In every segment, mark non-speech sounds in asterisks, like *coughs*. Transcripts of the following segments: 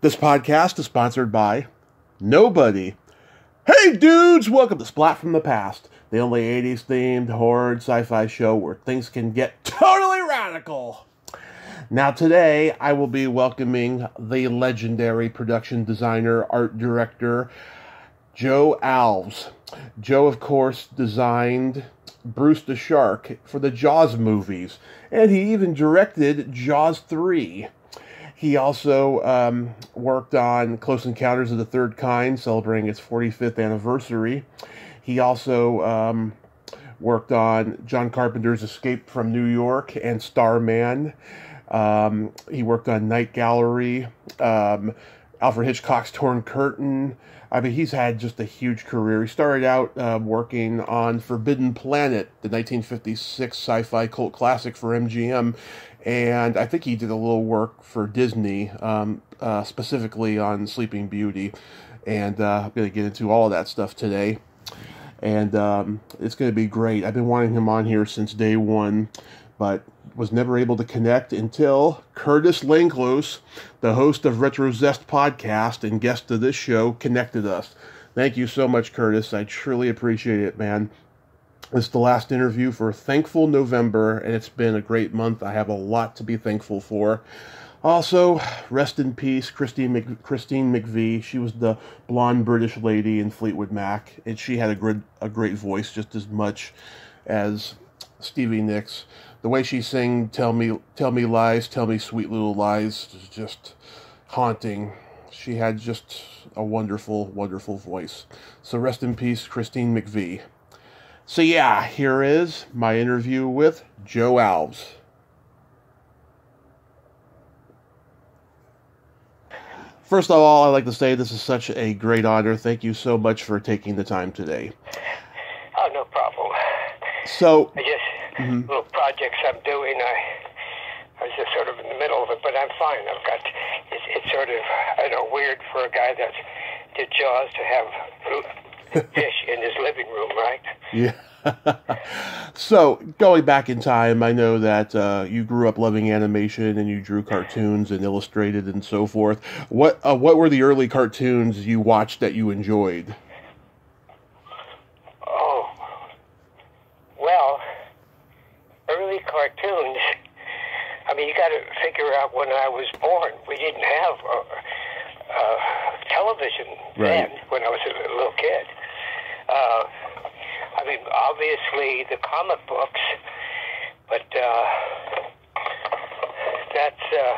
This podcast is sponsored by Nobody. Hey dudes, welcome to Splat from the Past, the only 80s themed horror sci fi show where things can get totally radical. Now, today I will be welcoming the legendary production designer, art director, Joe Alves. Joe, of course, designed Bruce the Shark for the Jaws movies, and he even directed Jaws 3. He also um, worked on Close Encounters of the Third Kind, celebrating its 45th anniversary. He also um, worked on John Carpenter's Escape from New York and Starman. Um, he worked on Night Gallery, um, Alfred Hitchcock's Torn Curtain. I mean, he's had just a huge career. He started out uh, working on Forbidden Planet, the 1956 sci fi cult classic for MGM, and I think he did a little work for Disney, um, uh, specifically on Sleeping Beauty. And uh, I'm going to get into all of that stuff today. And um, it's going to be great. I've been wanting him on here since day one, but was never able to connect until Curtis Langlos, the host of Retro Zest podcast and guest of this show, connected us. Thank you so much, Curtis. I truly appreciate it, man. This is the last interview for Thankful November, and it's been a great month. I have a lot to be thankful for. Also, rest in peace, Christine, Mc, Christine McVie. She was the blonde British lady in Fleetwood Mac, and she had a great, a great voice just as much as Stevie Nicks the way she sang "Tell Me, Tell Me Lies, Tell Me Sweet Little Lies" is just haunting. She had just a wonderful, wonderful voice. So rest in peace, Christine McVie. So yeah, here is my interview with Joe Alves. First of all, I'd like to say this is such a great honor. Thank you so much for taking the time today. Oh, no problem. So, I just mm-hmm. little projects I'm doing. I I was just sort of in the middle of it, but I'm fine. I've got it's, it's sort of I know weird for a guy that did Jaws to have fish in his living room, right? Yeah. *laughs* so going back in time, I know that uh, you grew up loving animation and you drew cartoons and illustrated and so forth. What uh, what were the early cartoons you watched that you enjoyed? Oh, well, early cartoons. I mean, you got to figure out when I was born, we didn't have uh, uh, television right. then when I was a little kid. Uh, I mean, obviously the comic books, but uh, that's. Uh,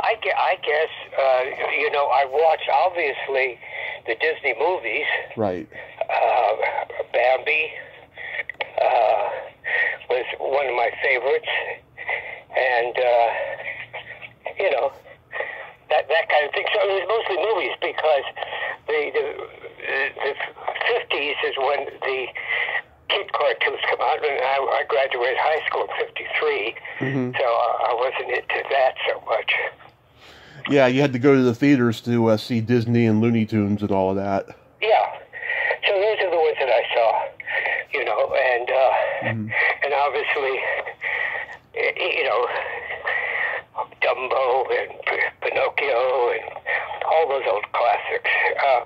I, I guess uh, you know I watch obviously the Disney movies. Right. Uh, Bambi. Uh, was one of my favorites, and uh, you know that that kind of thing. So it was mostly movies because the the the fifties is when the kid cartoons come out, and I, I graduated high school in '53, mm-hmm. so I wasn't into that so much. Yeah, you had to go to the theaters to uh, see Disney and Looney Tunes and all of that. Yeah, so those are the ones that I saw, you know, and uh, mm-hmm and obviously, you know, Dumbo and Pinocchio and all those old classics. Uh,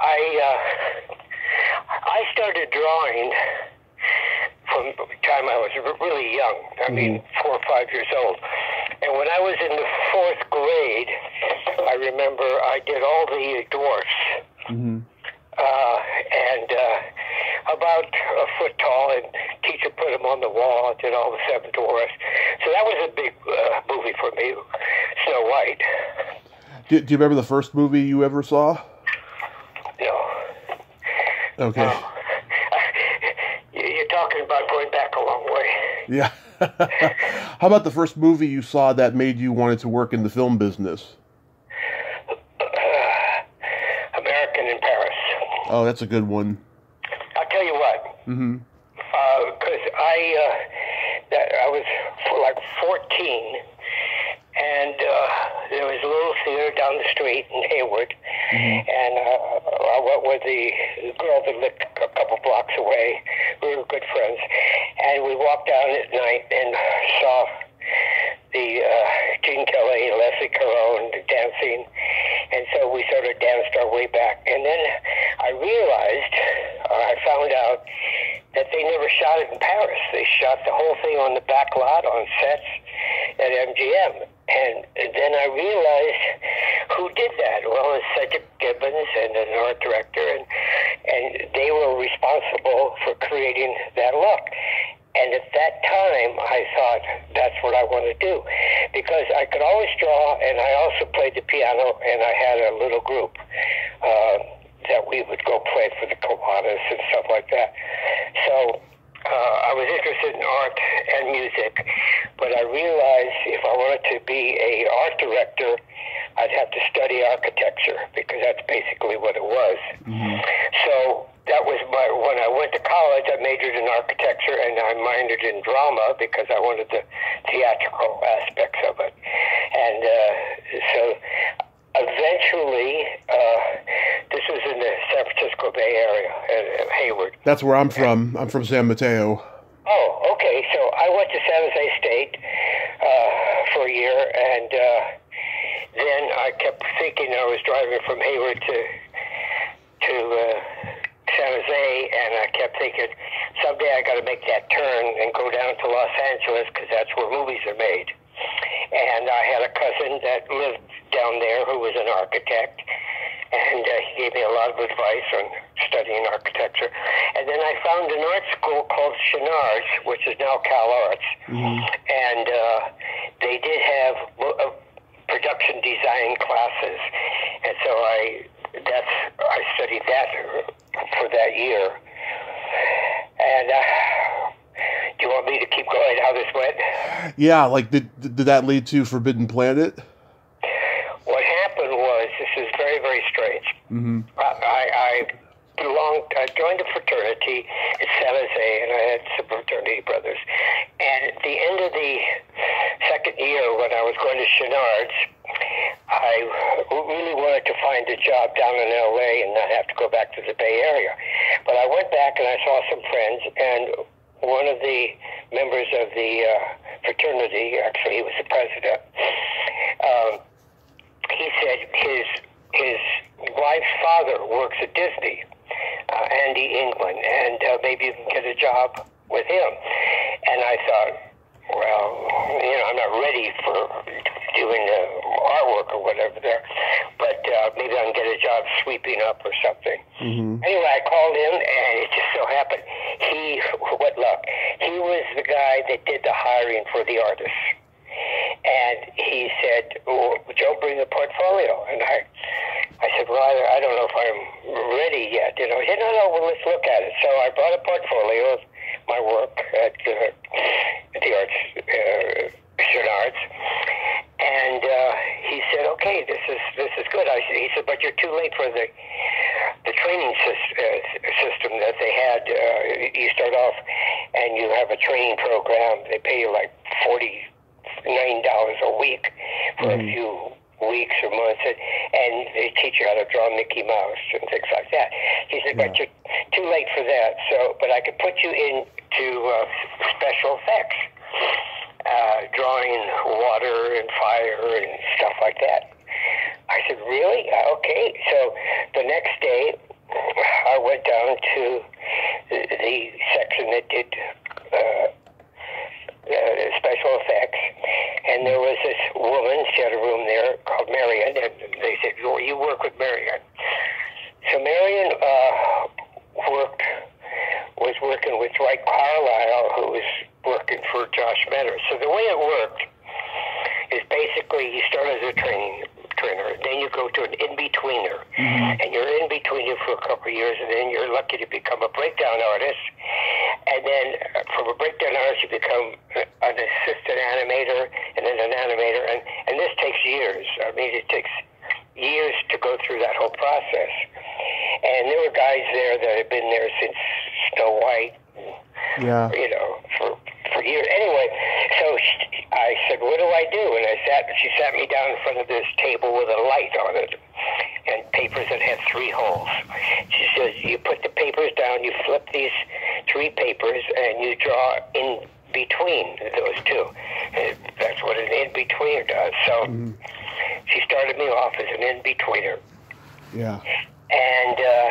I uh, I started drawing from the time I was really young. I mean, mm-hmm. four or five years old. And when I was in the fourth grade, I remember I did all the dwarfs. Mm-hmm. Uh, and uh, about a foot tall, and teacher put him on the wall, and did all the seven dwarfs. So that was a big uh, movie for me, Snow White. Do, do you remember the first movie you ever saw? No. Okay. No. You're talking about going back a long way. Yeah. *laughs* How about the first movie you saw that made you wanted to work in the film business? Oh, that's a good one. I'll tell you what. Mm-hmm. Because uh, I, uh, I was like 14, and uh, there was a little theater down the street in Hayward, mm-hmm. and uh, I went with the girl that lived a couple blocks away. We were good friends, and we walked down at night and saw the uh, Gene Kelly, Leslie Caron dancing, and so we sort of danced our way back. And then I realized, uh, I found out that they never shot it in Paris. They shot the whole thing on the back lot on sets at MGM. And then I realized who did that. Well, it's Cedric Gibbons and an art director, and and they were responsible for creating that look. And at that time, I thought that's what I want to do because I could always draw, and I also played the piano, and I had a little group uh, that we would go play for the Kiwanis and stuff like that. So uh, I was interested in art and music, but I realized if I wanted to be a art director, I'd have to study architecture because that's basically what it was. Mm-hmm. So that was my when I went to college. I majored in architecture and I minored in drama because I wanted the theatrical aspects of it. And uh, so eventually, uh, this was in the San Francisco Bay Area, uh, Hayward. That's where I'm from. I'm from San Mateo. Oh, okay. So I went to San Jose State uh, for a year, and uh, then I kept thinking I was driving from Hayward to to uh, San Jose, and I kept thinking someday I got to make that turn and go down to Los Angeles because that's where movies are made. And I had a cousin that lived down there who was an architect, and uh, he gave me a lot of advice on studying architecture. And then I found an art school called Chouinard's, which is now Cal Arts, mm-hmm. and uh, they did have uh, production design classes, and so I that's I studied that for that year, and. Uh, do you want me to keep going how this went? Yeah, like did did that lead to Forbidden Planet? What happened was this is very, very strange. Mm-hmm. I, I belonged, I joined a fraternity at San Jose, and I had some fraternity brothers. And at the end of the second year, when I was going to Chouinard's, I really wanted to find a job down in LA and not have to go back to the Bay Area. But I went back and I saw some friends, and one of the members of the uh, fraternity, actually, he was the president, um, he said his his wife's father works at Disney, uh, Andy Engman, and uh, maybe you can get a job with him. And I thought, well, you know, I'm not ready for doing the artwork or whatever there, but uh, maybe I can get a job sweeping up or something. Mm-hmm. Anyway, I called him, and it just so happened he, what luck, he was the guy that did the hiring for the artists. And he said, oh, Joe, bring a portfolio. And I, I said, well, I, I don't know if I'm ready yet. You know, he said, no, no, well, let's look at it. So I brought a portfolio of my work at, uh, at the Arts, uh, Arts. And uh, he said, "Okay, this is this is good." I, he said, "But you're too late for the the training sy- uh, system that they had. Uh, you start off, and you have a training program. They pay you like forty nine dollars a week for mm-hmm. a few weeks or months, and, and they teach you how to draw Mickey Mouse and things like that. He said, yeah. but you're too late for that. So, but I could put you into uh, special effects, uh, drawing water and fire and stuff like that. I said, really? Uh, okay. So the next day, I went down to the, the section that did uh, uh, special effects. And there was this woman, she had a room there called Marion, and they said, well, you work with Marion. So Marion uh, worked, was working with Dwight Carlisle, who was working for Josh Meador. So the way it worked is basically you start as a training trainer, then you go to an in-betweener, mm-hmm. and you're in-betweener for a couple of years, and then you're lucky to become a breakdown artist, and then uh, from a breakdown artist you become an assistant animator, and then an animator, and, and this takes years. I mean, it takes years to go through that whole process. And there were guys there that had been there since Snow White, yeah. you know, for for years. Anyway, so she, I said, "What do I do?" And I sat. She sat me down in front of this table with a light on it and papers that had three holes. She says, "You put the papers down. You flip these three papers, and you draw in between those two. And that's what an in betweener does." So. Mm-hmm. she started me off as an in betweener. Yeah. And uh,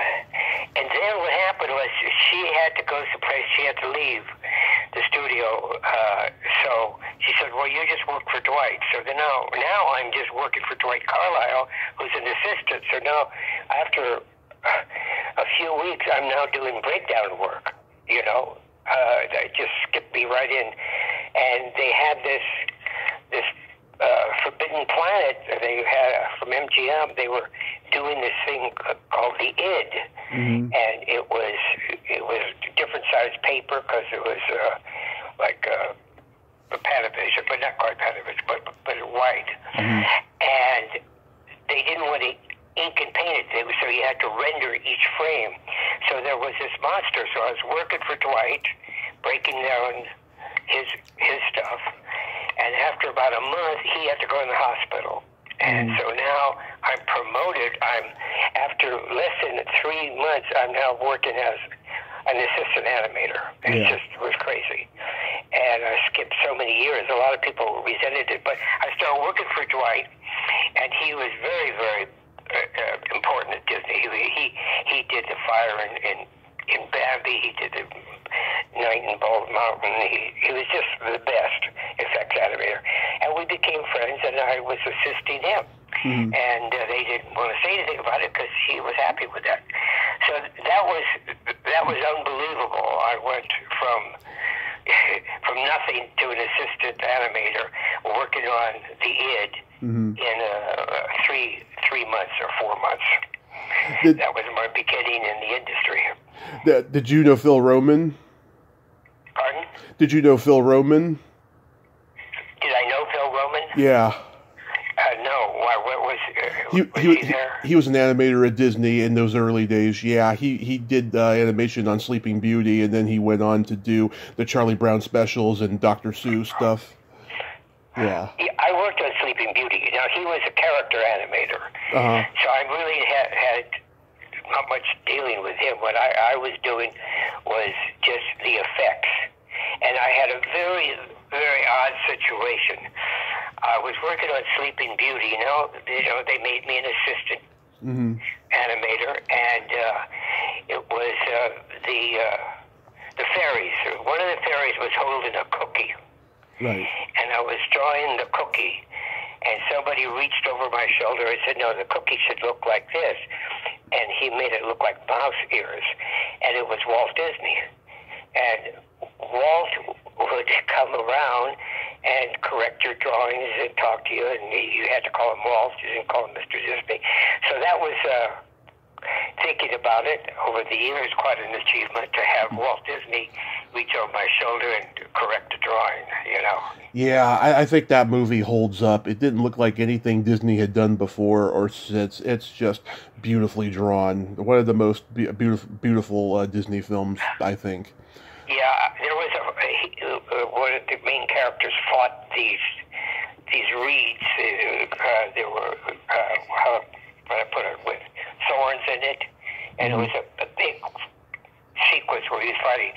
and then what happened was she had to go someplace. She had to leave the studio. Uh, so she said, "Well, you just work for Dwight." So then now now I'm just working for Dwight Carlisle, who's an assistant. So now after a few weeks, I'm now doing breakdown work. You know, uh, they just skipped me right in, and they had this this uh, Forbidden Planet. They had uh, from MGM. They were doing this thing called the id, Mhm. and it was it was different sized paper because it was uh, like uh, Panavision, but not quite Panavision, but but white, mm-hmm. and they didn't want to ink and paint it. So you had to render each frame. So there was this monster. So I was working for Dwight, breaking down his his stuff, and after about a month, he had to go in the hospital. And mm-hmm. so now I'm promoted. I'm after less than three months. I'm now working as an assistant animator. It Yeah. just was crazy, and I skipped so many years. A lot of people resented it, but I started working for Dwight, and he was very, very uh, uh, important at Disney. He he, he did the fire in, in in Bambi. He did the Night in Bald Mountain. He he was just the best effects animator, and we became friends. And I was assisting him, Mhm. and uh, they didn't want to say anything about it because he was happy with that. So that was that was unbelievable. I went from *laughs* from nothing to an assistant animator working on the id Mhm. in uh, three three months or four months. Did, That was my beginning in the industry. did did you know Phil Roman? Pardon? Did you know Phil Roman? Did I know Phil Roman? Yeah. *laughs* No. Why? What was? Uh, He, was he, he, he, there? he was an animator at Disney in those early days. Yeah, he, he did uh, animation on Sleeping Beauty, and then he went on to do the Charlie Brown specials and Dr. Seuss stuff. Yeah. Yeah, I worked on Sleeping Beauty. Now he was a character animator, Uh-huh. so I really had, had not much dealing with him. What I, I was doing was just the effects, and I had a very very odd situation. I was working on Sleeping Beauty. You know, you know they made me an assistant hmm animator, and uh, it was uh, the uh, the fairies. One of the fairies was holding a cookie Right. and I was drawing the cookie, and somebody reached over my shoulder and said, "No, the cookie should look like this," and he made it look like mouse ears, and it was Walt Disney, and Walt would come around and correct your drawings and talk to you, and you had to call him Walt, you didn't call him Mr. Disney. So that was. Uh, Thinking about it over the years, quite an achievement to have Walt Disney reach over my shoulder and correct a drawing. You know, Yeah, I, I think that movie holds up. It didn't look like anything Disney had done before or since. It's just beautifully drawn. One of the most be- beautiful, beautiful uh, Disney films, I think. Yeah, there was a, he- uh, one of the main characters fought these these reeds. Uh, uh, there were uh, how what I put it with thorns in it, and it was a, a big sequence where he was fighting,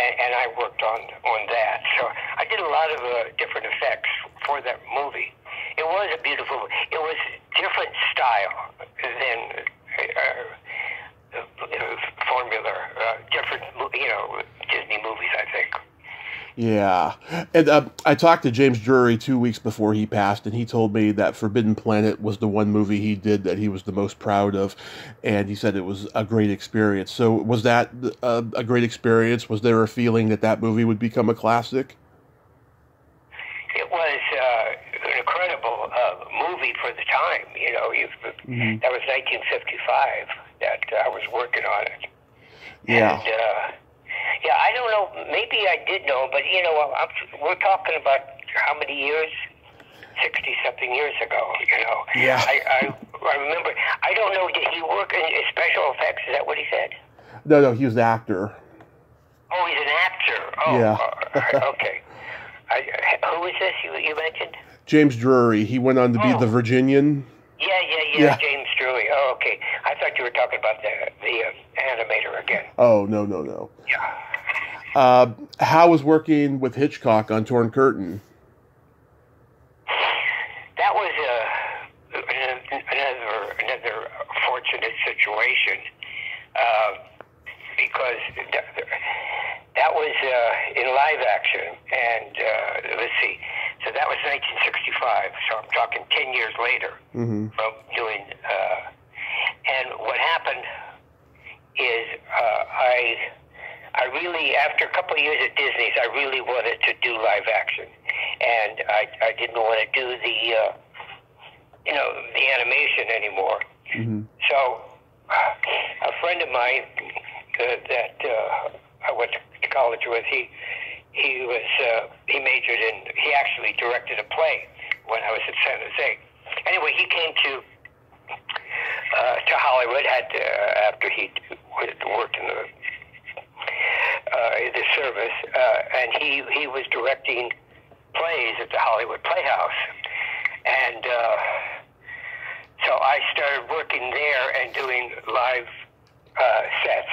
and, and I worked on on that. So I did a lot of uh, different effects for that movie. It was a beautiful. It was different style than. Uh, formula, uh, different, you know, Disney movies, I think. Yeah, and uh, I talked to James Drury two weeks before he passed, and he told me that Forbidden Planet was the one movie he did that he was the most proud of, and he said it was a great experience. So, was that uh, a great experience? Was there a feeling that that movie would become a classic? It was uh, an incredible uh, movie for the time. You know, you, Mhm. that was 1955 that I was working on it. Yeah. And, uh, yeah, I don't know. Maybe I did know, but you know, I'm, we're talking about how many years? Sixty something years ago. You know. Yeah. I, I I remember. I don't know. Did he work in special effects? Is that what he said? No, no, he was an actor. Oh, he's an actor. Oh, Yeah. uh, *laughs* okay. I, who is this you, you mentioned? James Drury. He went on to be Oh. the Virginian. Yeah, yeah, yeah, Yeah. James Drury. Oh, okay. I thought you were talking about the the uh, animator again. Oh no, no, no. Yeah. Uh, how was working with Hitchcock on Torn Curtain? That was uh, rather fortunate situation uh, because that, was uh, in live action, and uh, let's see, so that was 1965. So I'm talking 10 years later Mm-hmm. from doing. Uh, and what happened is uh, I, I really, after a couple of years at Disney's, I really wanted to do live action, and I, I didn't want to do the, uh, you know, the animation anymore. Mm-hmm. So, a friend of mine uh, that uh, I went to college with, he he was uh, he majored in he actually directed a play when I was at San Jose. Anyway, he came to uh, to Hollywood had uh, after he worked in the uh, the service, uh, and he he was directing plays at the Hollywood Playhouse, and. Uh, so I started working there and doing live uh, sets,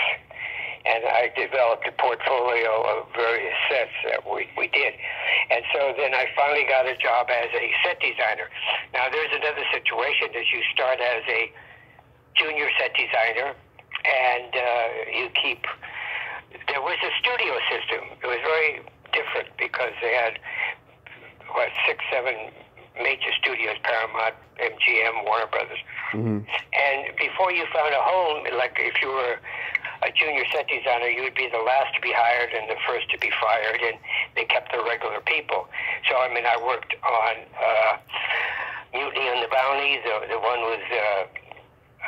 and I developed a portfolio of various sets that we, we did. And so then I finally got a job as a set designer. Now there's another situation that you start as a junior set designer, and uh, you keep. There was a studio system. It was very different because they had what six, seven major studios: Paramount, MGM, Warner Brothers. Mm-hmm. And before you found a home, like if you were a junior set designer, you would be the last to be hired and the first to be fired, and they kept the regular people. So I mean, I worked on uh, Mutiny on the Bounty. The the one with uh,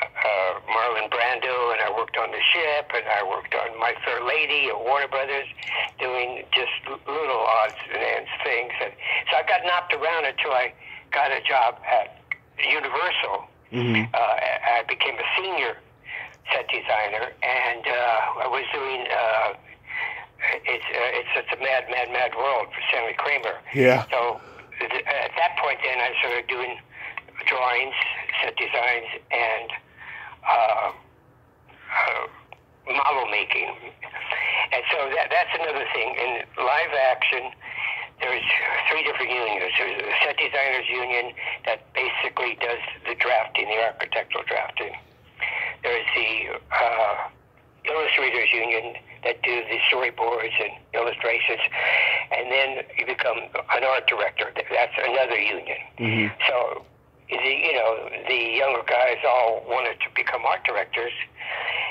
uh, Marlon Brando, and I worked on the ship, and I worked on My Fair Lady at Warner Brothers, doing just little odds and ends things. And so I got knocked around until I got a job at Universal. Mm-hmm. Uh, I I became a senior set designer, and uh, I was doing. Uh, it's uh, it's it's a mad, mad, mad world for Stanley Kramer. Yeah. So th- at that point, then I started doing drawings, set designs, and uh, uh, model making. And so that that's another thing. In live action, there's three different unions. There's the set designers union that basically does the drafting, the architectural drafting. There's the uh, illustrators union that do the storyboards and illustrations, and then you become an art director. That's another union. Mm-hmm. So, the, you know, the younger guys all wanted to become art directors,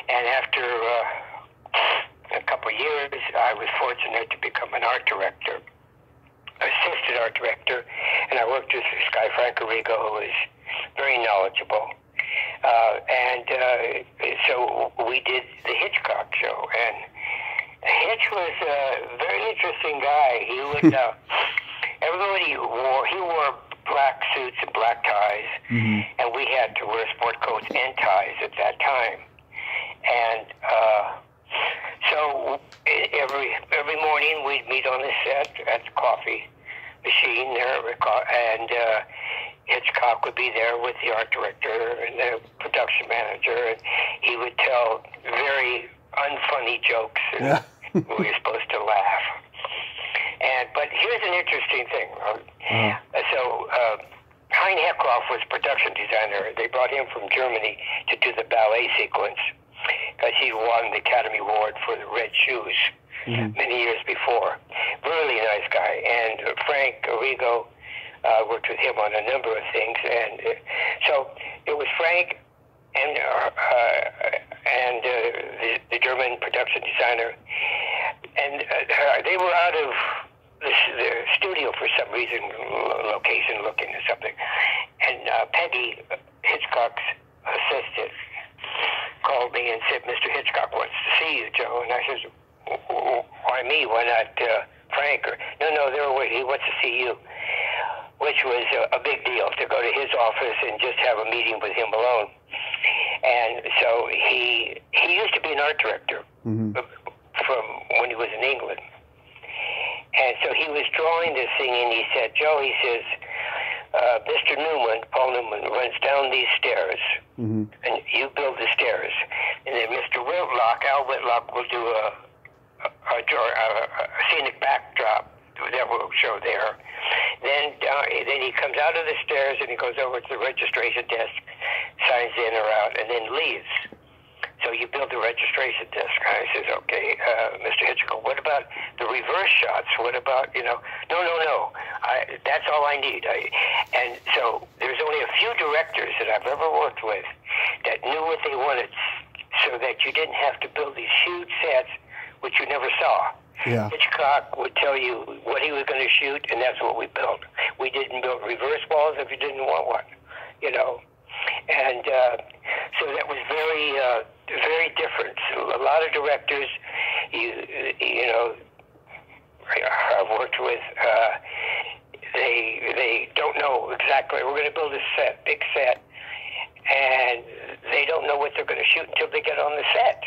and after uh, a couple of years, I was fortunate to become an art director, assistant art director, and I worked with this guy Frank Arrigo, who is very knowledgeable. Uh, and uh, so we did the Hitchcock show, and Hitch was a very interesting guy. He would *laughs* uh, everybody wore he wore black suits and black ties, Mm-hmm. and we had to wear sport coats and ties at that time. And uh, so every every morning we'd meet on the set at the coffee machine there, and uh, Hitchcock would be there with the art director and the production manager, and he would tell very unfunny jokes, and Yeah. we were supposed to laugh. And but here's an interesting thing. Uh, Uh-huh. So uh, Hein Heckroth was production designer. They brought him from Germany to do the ballet sequence because he won the Academy Award for the Red Shoes Mhm. many years before. Really nice guy. And Frank Arrigo uh, worked with him on a number of things. And uh, so it was Frank and uh, uh, and uh, the, the German production designer, and uh, they were out of the, the studio for some reason, location looking or something. And uh, Peggy Hitchcock's assistant called me and said, "Mr. Hitchcock wants to see you, Joe." And I said, "W- w- "Why me? Why not uh, Frank?" Or no, no, they're away. He wants to see you which was a, a big deal to go to his office and just have a meeting with him alone. And so he he used to be an art director Mhm. from when he was in England. And so he was drawing this thing, and he said, "Joe," he says, uh, "Mr. Newman, Paul Newman, runs down these stairs, Mhm. and you build the stairs, and then Mr. Whitlock, Al Whitlock, will do a a, a, a, a scenic backdrop that will show there. Then uh, then he comes out of the stairs and he goes over to the registration desk, signs in or out, and then leaves. So you build the registration desk. I says, okay, uh, Mr. Hitchcock, what about the reverse shots? What about, you know, no, no, no. I, that's all I need. I, and so there's only a few directors that I've ever worked with that knew what they wanted so that you didn't have to build these huge sets, which you never saw. Yeah. Hitchcock would tell you what he was going to shoot, and that's what we built. We didn't build reverse balls if you didn't want one, you know. And uh, so that was very, uh, very different. So a lot of directors, you, you know, I've worked with. Uh, they they don't know exactly. We're going to build a set, big set, and they don't know what they're going to shoot until they get on the set.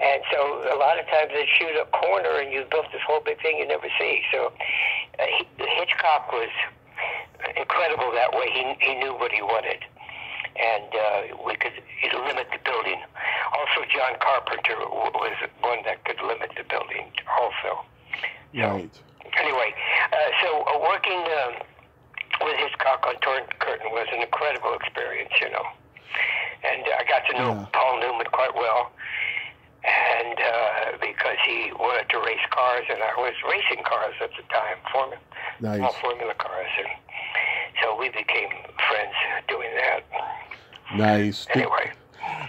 And so a lot of times they shoot a corner and you've built this whole big thing you never see. So uh, Hitchcock was incredible that way. He, he knew what he wanted. And uh, we could limit the building. Also, John Carpenter was one that could limit the building also. Right. Anyway, uh, so uh, working um, with Hitchcock on Torn Curtain was an incredible experience, you know. And I got to know Yeah. Paul Newman quite well and uh, because he wanted to race cars, and I was racing cars at the time, formula, all Nice. formula cars, and so we became friends doing that. Nice. Anyway,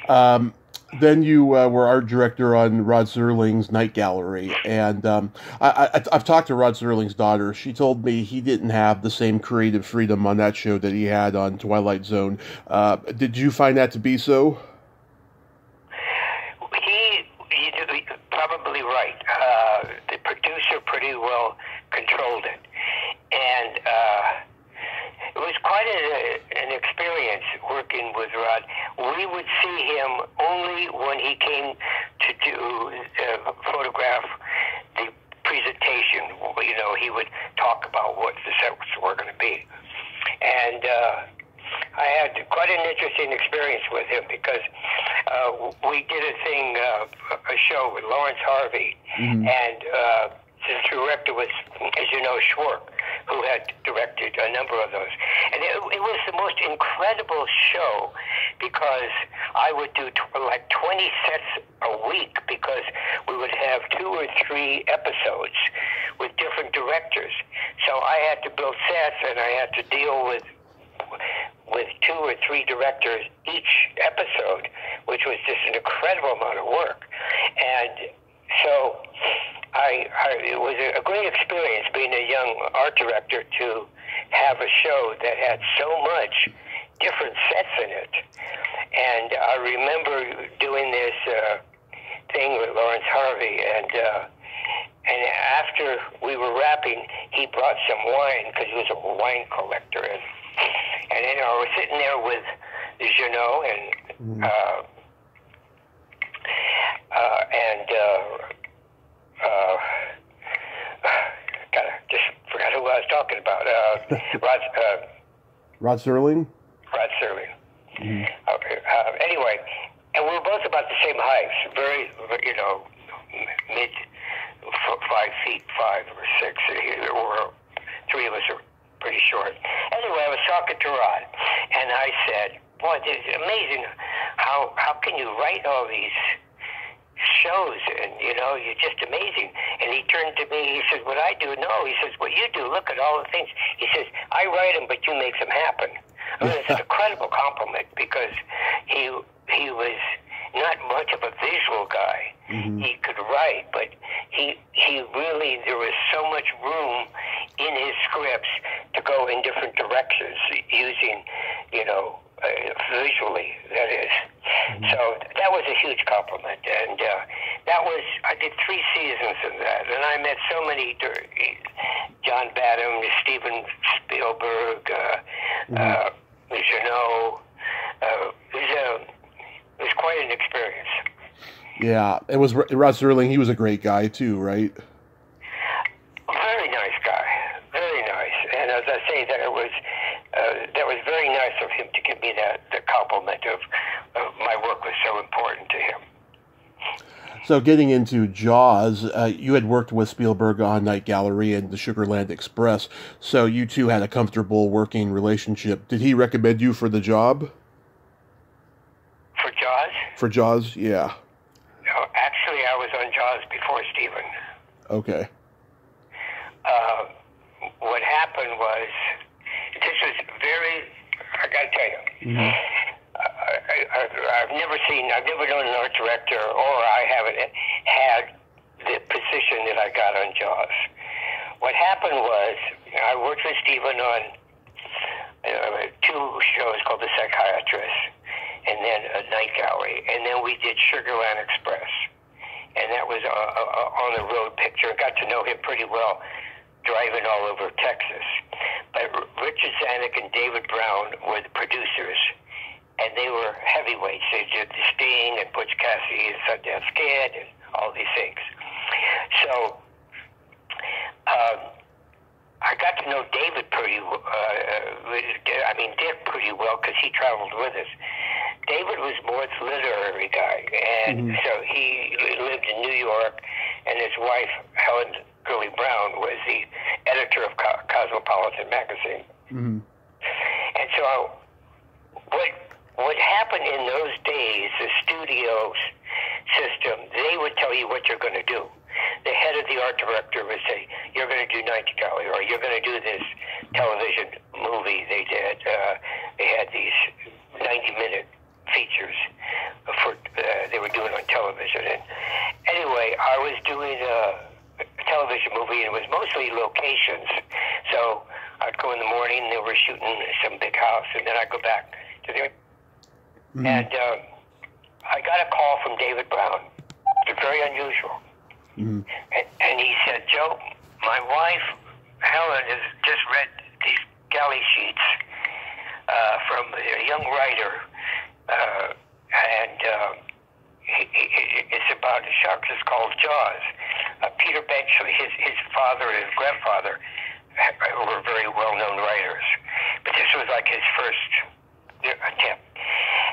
Um, then you uh, were art director on Rod Serling's Night Gallery, and um, I, I, I've talked to Rod Serling's daughter. She told me he didn't have the same creative freedom on that show that he had on Twilight Zone. Uh, did you find that to be so? he, he probably right. Uh, the producer pretty well controlled it, and uh, it was quite a, an experience working with Rod. We would see him only when he came to do uh, photograph the presentation. You know, he would talk about what the sets were going to be, and. Uh, I had quite an interesting experience with him because uh, we did a thing, uh, a show with Laurence Harvey, Mhm. and uh, the director was, as you know, Szwarc, who had directed a number of those. And it, it was the most incredible show because I would do t- like 20 sets a week because we would have two or three episodes with different directors. So I had to build sets and I had to deal with with two or three directors each episode, which was just an incredible amount of work. And so I, I it was a great experience being a young art director to have a show that had so much different sets in it. And I remember doing this uh, thing with Laurence Harvey, and uh, and after we were wrapping, he brought some wine because he was a wine collector, and and you know, we're sitting there with Jeannot and uh, uh, and uh, uh, *sighs* gotta just forgot who I was talking about. Uh, *laughs* Rod uh, Rod Serling? Rod Serling. Okay. Uh, anyway, and we were both about the same height, very, you know, mid five feet five or six, or three of us are pretty short. Anyway, I was talking to Rod, and I said, "Boy, it's amazing how how can you write all these." Shows and you know you're just amazing. And he turned to me he says what i do? No he says what you do look at all the things. He says i write them but you make them happen. I mean, it's *laughs* an incredible compliment because he he was not much of a visual guy. He could write but he he really there was so much room in his scripts to go in different directions using you know uh, visually that is so that was a huge compliment and uh, that was I did three seasons of that and I met so many John Badham Steven Spielberg uh, uh, Jeannot uh, it was a it was quite an experience Yeah, it was Rod Serling. He was a great guy too, right? Very nice guy, very nice. And as I say, that it was uh, that was very nice of him to give me that the compliment of, of my work was so important to him. So, getting into Jaws, uh, you had worked with Spielberg on Night Gallery and the Sugarland Express, so you two had a comfortable working relationship. Did he recommend you for the job? For Jaws? For Jaws, yeah. No, actually, I was on Jaws before Steven. Okay. Uh, what happened was, this was very, I gotta tell you, Mhm. I, I, I've never seen, I've never known an art director, or I haven't had the position that I got on Jaws. What happened was, I worked with Steven on uh, two shows called The Psychiatrist and then a Night Gallery, and then we did Sugarland Express, and that was a, a, a on the road picture. I got to know him pretty well, driving all over Texas. But Richard Zanuck and David Brown were the producers, and they were heavyweights. They did the Sting and Butch Cassidy and Sundance Kid and all these things. So. Um, I got to know David pretty, uh, uh, I mean Dick pretty well because he traveled with us. David was more the literary guy, and so he lived in New York, and his wife Helen Gurley Brown was the editor of Co- Cosmopolitan magazine. hmm And so, what what happened in those days, the studio system, they would tell you what you're going to do. The head of the art director would say, "You're going to do Night Gallery, or you're going to do this television movie." They did. Uh, they had these 90-minute features for uh, they were doing on television. And anyway, I was doing a television movie, and it was mostly locations. So I'd go in the morning, they were shooting some big house, and then I'd go back to the. Mhm. And um, I got a call from David Brown. It's very unusual. Mhm. And, and he said, Joe, my wife, Helen, has just read these galley sheets uh, from a young writer, uh, and uh, he, he, it's about the sharks. It's called Jaws. Uh, Peter Benchley, his, his father and his grandfather were very well-known writers, but this was like his first attempt.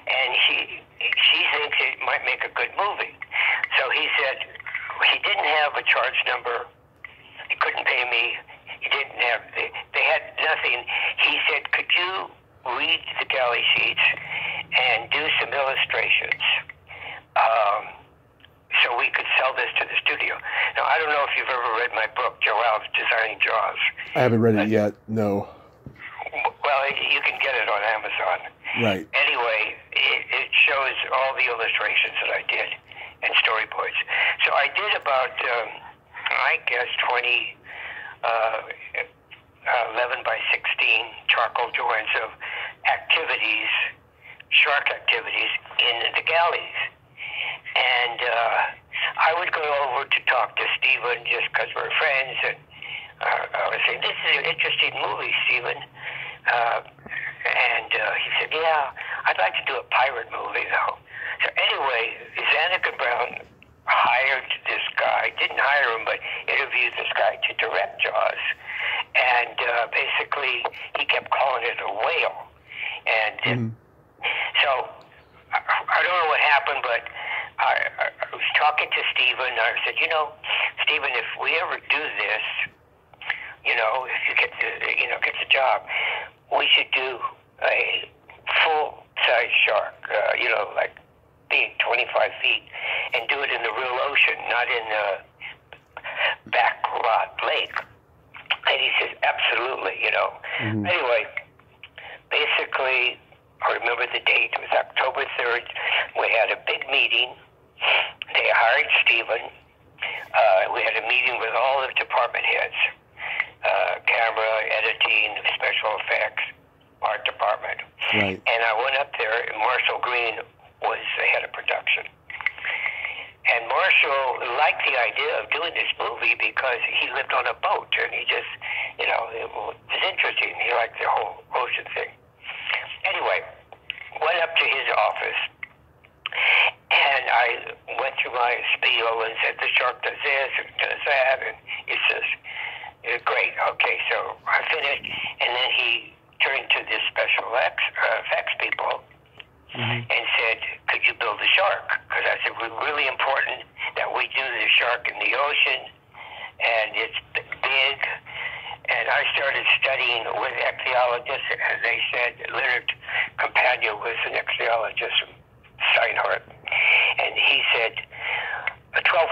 And he, she thinks it might make a good movie. So he said he didn't have a charge number. He couldn't pay me. He didn't have. They, they had nothing. He said, "Could you read the galley sheets and do some illustrations, um, so we could sell this to the studio?" Now I don't know if you've ever read my book, Joe Alves Designing Jaws. I haven't read it yet. No. Well, you can get it on Amazon. Right. Anyway, it, it shows all the illustrations that I did and storyboards. So I did about, um, I guess, 20, uh, 11 by 16 charcoal drawings of activities, shark activities in the galleys. And uh, I would go over to talk to Steven just because we're friends. And uh, I would say, This is an interesting movie, Steven. Uh, and uh, he said, Yeah, I'd like to do a pirate movie, though. So anyway, Zanuck and Brown hired this guy, didn't hire him, but interviewed this guy to direct Jaws. And uh, basically, he kept calling it a whale. And Mhm. so I, I don't know what happened, but I, I I was talking to Steven. I said, you know, Steven, if we ever do this, you know, if you get the, you know, get the job, we should do a full size shark, uh, you know, like being 25 feet, and do it in the real ocean, not in the back lot lake. And he says, absolutely, you know. Mhm. Anyway, basically, I remember the date. It was October 3rd. We had a big meeting. They hired Steven. Uh, we had a meeting with all the department heads uh, camera, editing, special effects, art department. Right. And I went up there, and Marshall Green was the head of production. And Marshall liked the idea of doing this movie because he lived on a boat, and he just, you know, it was interesting. He liked the whole ocean thing. Anyway, went up to his office, and I went through my spiel and said, the shark does this and does that, and he says, "Yeah, great, okay, so I finished, and then he turned to the special effects, uh, effects people Mhm. and said, could you build a shark? Because I said, it's really important that we do the shark in the ocean, and it's big. And I started studying with ichthyologists, and they said Leonard Compagno was an ichthyologist from Steinhart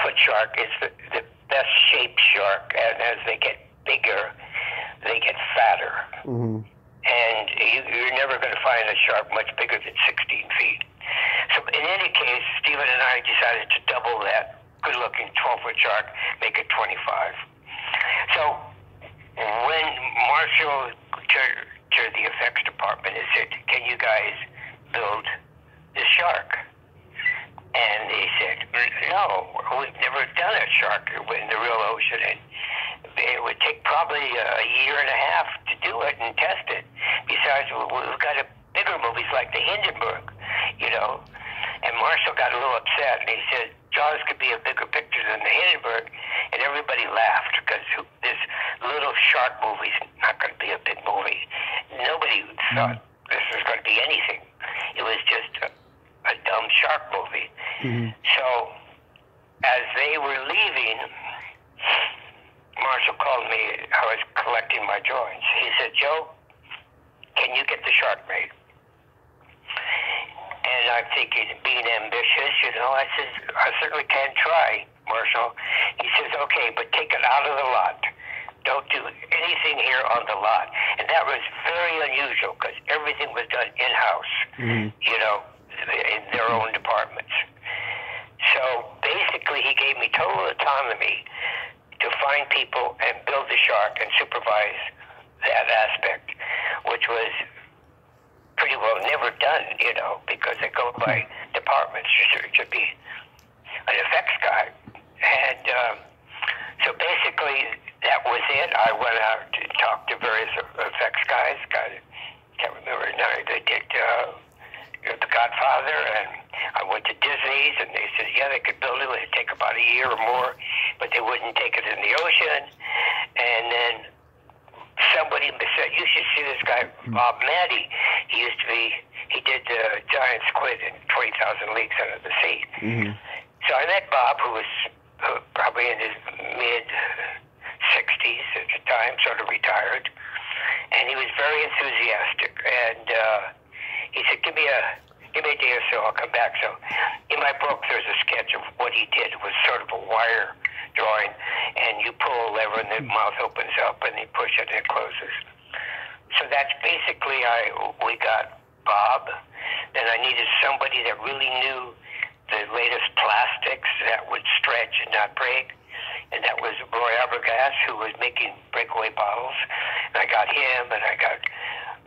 foot shark is the, the best shaped shark, and as they get bigger, they get fatter. Mm-hmm. And you, you're never going to find a shark much bigger than 16 feet. So in any case, Steven and I decided to double that good-looking 12-foot shark, make it 25. So when Marshall turned to the effects department and said, "Can you guys build this shark?" And they said, "No, we've never done a shark in the real ocean, and it would take probably a year and a half to do it and test it. Besides, we've got a bigger movies like the Hindenburg, you know." And Marshall got a little upset, and he said, "Jaws could be a bigger picture than the Hindenburg," and everybody laughed because this little shark movie's not going to be a big movie. Nobody hmm. thought this was going to be anything. It was just a, a dumb shark movie. Mm-hmm. So, as they were leaving, Marshall called me. I was collecting my drawings. He said, Joe, can you get the shark made? And I'm thinking, being ambitious, you know, I said, I certainly can try, Marshall. He says, okay, but take it out of the lot. Don't do anything here on the lot. And that was very unusual because everything was done in-house, Mhm. you know, in their own departments. So basically, he gave me total autonomy to find people and build the shark and supervise that aspect, which was pretty well never done, you know, because they go by departments. There should be an effects guy. And um, so basically, that was it. I went out to talk to various effects guys. Got, can't remember now. They did uh, The Godfather, and I went to Disney's, and they said, yeah, they could build it. It would take about a year or more, but they wouldn't take it in the ocean. And then somebody said, you should see this guy, Bob Mattey. He used to be, he did the giant squid in 20,000 Leagues Under the Sea. Mm-hmm. So I met Bob, who was uh, probably in his mid 60s at the time, sort of retired, and he was very enthusiastic. And uh, he said, "Give me a give me a day or so, I'll come back." So in my book, there's a sketch of what he did. It was sort of a wire drawing, and you pull a lever, and the hmm. mouth opens up, and you push it, and it closes. So that's basically I we got Bob. Then I needed somebody that really knew the latest plastics that would stretch and not break. And that was Roy Arbogast, who was making breakaway bottles. And I got him, and I got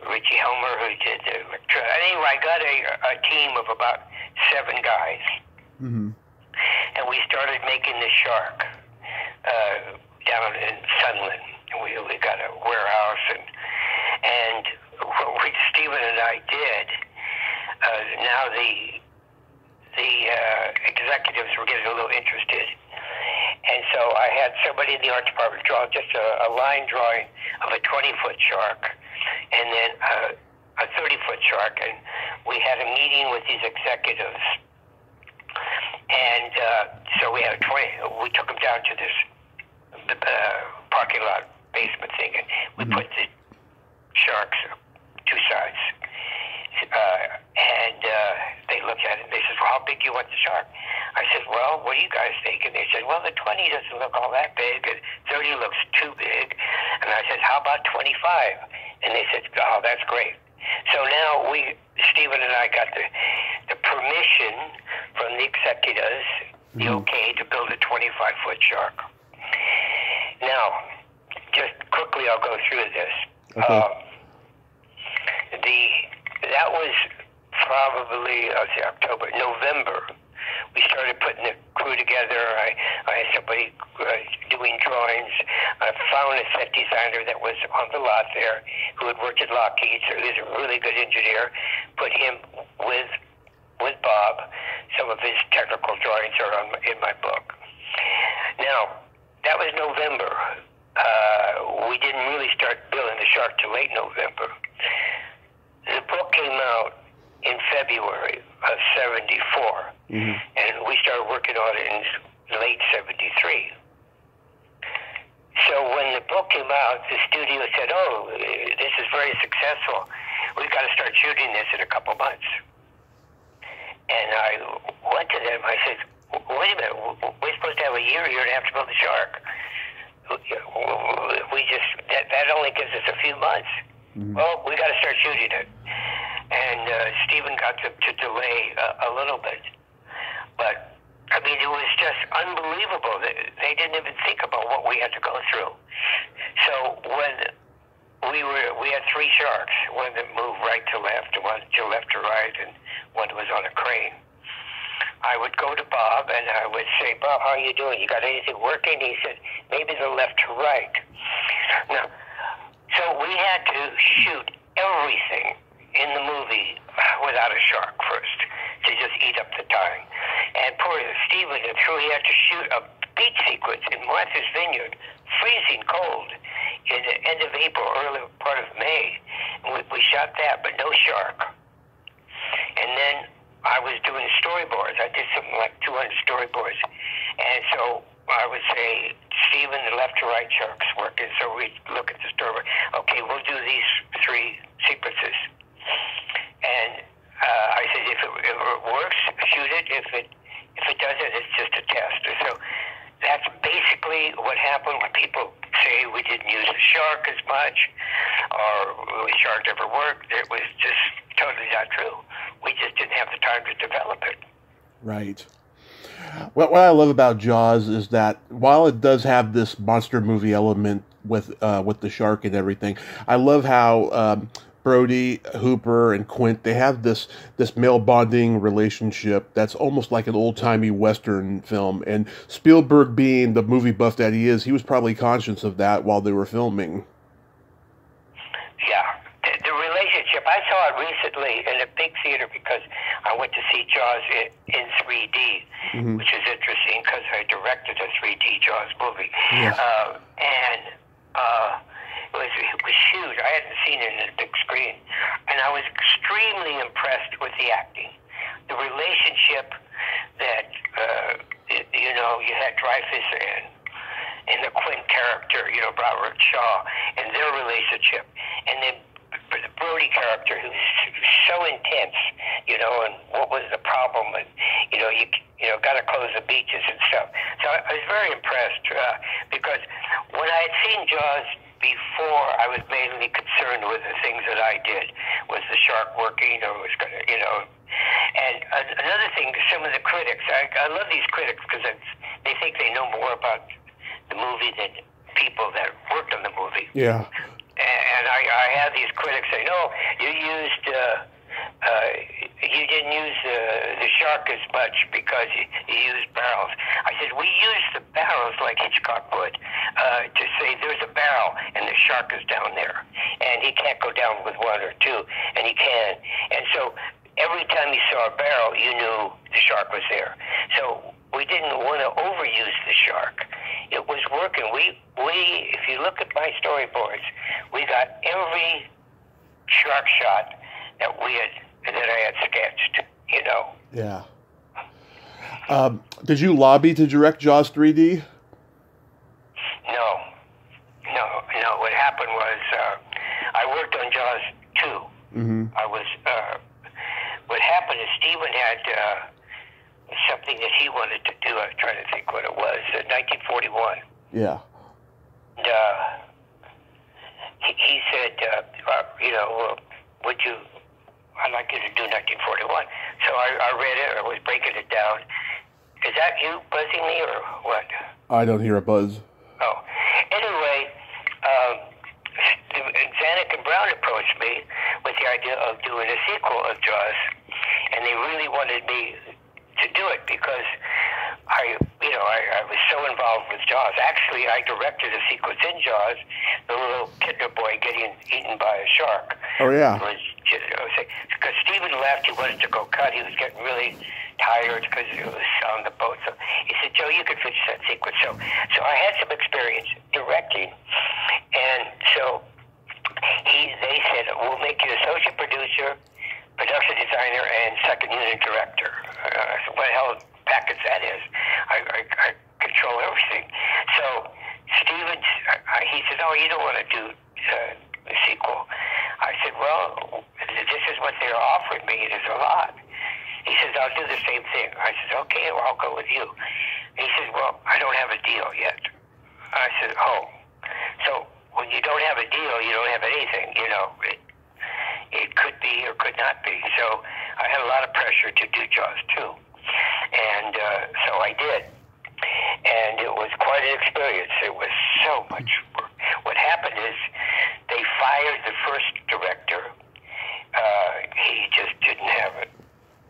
Richie Helmer, who did the. Anyway, I got a, a team of about seven guys. Mm-hmm. And we started making the shark uh, down in Sunland. We, we got a warehouse, and and what we, Steven and I did, uh, now the the uh, executives were getting a little interested. And so I had somebody in the art department draw just a, a line drawing of a 20 foot shark and then a, a 30 foot shark. And we had a meeting with these executives. And uh, so we had a 20, we took them down to this uh, parking lot basement thing and we Mhm. put the sharks two sides. Uh, and uh, they looked at it and they said, well, how big do you want the shark? Said, well, what do you guys think? And they said, well, the 20 doesn't look all that big and 30 looks too big. And I said, how about 25? And they said, oh, that's great. So now we, Steven and I got the, the permission from the executives, the Mhm. okay to build a 25 foot shark. Now, just quickly, I'll go through this. Okay. Um, the that was probably let's see, October, November. We started putting the crew together. I, I had somebody uh, doing drawings. I found a set designer that was on the lot there who had worked at Lockheed, so he's a really good engineer. Put him with with Bob. Some of his technical drawings are on, in my book. Now, that was November. Uh, we didn't really start building the shark till late November. The book came out in February of 74, Mm-hmm. and we started working on it in late 73. So when the book came out, the studio said, oh, this is very successful. We've got to start shooting this in a couple months. And I went to them. I said, wait a minute, we're supposed to have a year, year and a half to build the shark. We just that that only gives us a few months. Mm-hmm. Well, we got to start shooting it, and uh, Steven got to, to delay a, a little bit, but I mean, it was just unbelievable. They didn't even think about what we had to go through. So when we were, we had three sharks, one that moved right to left, one to left to right, and one was on a crane. I would go to Bob and I would say, Bob, how are you doing? You got anything working? He said, maybe the left to right. Now, so we had to shoot everything in the movie *sighs* without a shark first to just eat up the time. And poor Steve was through. He had to shoot a beach sequence in Martha's Vineyard, freezing cold, in the end of April, early part of May. We, we shot that, but no shark. And then I was doing storyboards. I did something like 200 storyboards. And so I would say, Steven, the left to right sharks working. So we look at the storyboard. Okay, we'll do these three sequences. And uh, I said, if it, if it works, shoot it. If it if it doesn't, it's just a test. So that's basically what happened when people say we didn't use the shark as much or the shark never worked. It was just totally not true we just didn't have the time to develop it. Right. What, what I love about Jaws is that while it does have this monster movie element with uh, with the shark and everything, I love how um, Brody, Hooper, and Quint they have this this male bonding relationship that's almost like an old timey western film. And Spielberg, being the movie buff that he is, he was probably conscious of that while they were filming. Yeah, the relationship. I saw it recently in a big theater because I went to see Jaws in, in 3D, mm-hmm. which is interesting because I directed a 3D Jaws movie. Yes. Uh, and uh, was, was huge. I hadn't seen it in a big screen. And I was extremely impressed with the acting. The relationship that, uh, you know, you had Dreyfuss and and the Quint character, you know, Robert Shaw, and their relationship, and then the Brody character who's so intense, you know, and what was the problem, and you know, you you know, got to close the beaches and stuff. So I, I was very impressed uh, because when I had seen Jaws before, I was mainly concerned with the things that I did. Was the shark working, or was going to, you know? And uh, another thing, some of the critics, I, I love these critics because they think they know more about the movie than people that worked on the movie. Yeah and I, I have these critics say, no, you used, uh, uh, you didn't use uh, the shark as much because you, you used barrels. I said, we use the barrels like Hitchcock would uh, to say there's a barrel and the shark is down there. And he can't go down with one or two, and he can. And so every time you saw a barrel, you knew the shark was there. So we didn't want to overuse the shark. It was working. We we if you look at my storyboards, we got every shark shot that we had that I had sketched. You know. Yeah. Um, did you lobby to direct Jaws 3D? No, no, no. What happened was uh, I worked on Jaws 2. Mm-hmm. I was. Uh, what happened is Steven had. Uh, something that he wanted to do. I'm trying to think what it was. Uh, 1941. Yeah. And, uh, he, he said, uh, uh, you know, uh, would you? I'd like you to do 1941. So I, I read it. I was breaking it down. Is that you buzzing me or what? I don't hear a buzz. Oh, anyway, um, Zanuck and Brown approached me with the idea of doing a sequel of Jaws, and they really wanted me to do it because I, you know, I, I was so involved with Jaws. Actually, I directed a sequence in Jaws, the little Kintner boy getting eaten by a shark. Oh yeah. Was just, because Steven left, he wanted to go cut. He was getting really tired because it was on the boat. So he said, "Joe, you could finish that sequence." So, so I had some experience directing, and so he, they said, "We'll make you associate producer." production designer and second unit director. Uh, what the hell packets, that is. I, I, I control everything. So Stevens, uh, uh, he said, "Oh, you don't want to do uh, a sequel." I said, "Well, this is what they're offering me. It is a lot." He says, "I'll do the same thing." I said, "Okay, well, I'll go with you." He says, "Well, I don't have a deal yet." I said, "Oh, so when you don't have a deal, you don't have anything, you know." It, it could be or could not be. So I had a lot of pressure to do Jaws too. And uh, so I did. And it was quite an experience. It was so much work. What happened is they fired the first director. Uh, he just didn't have it.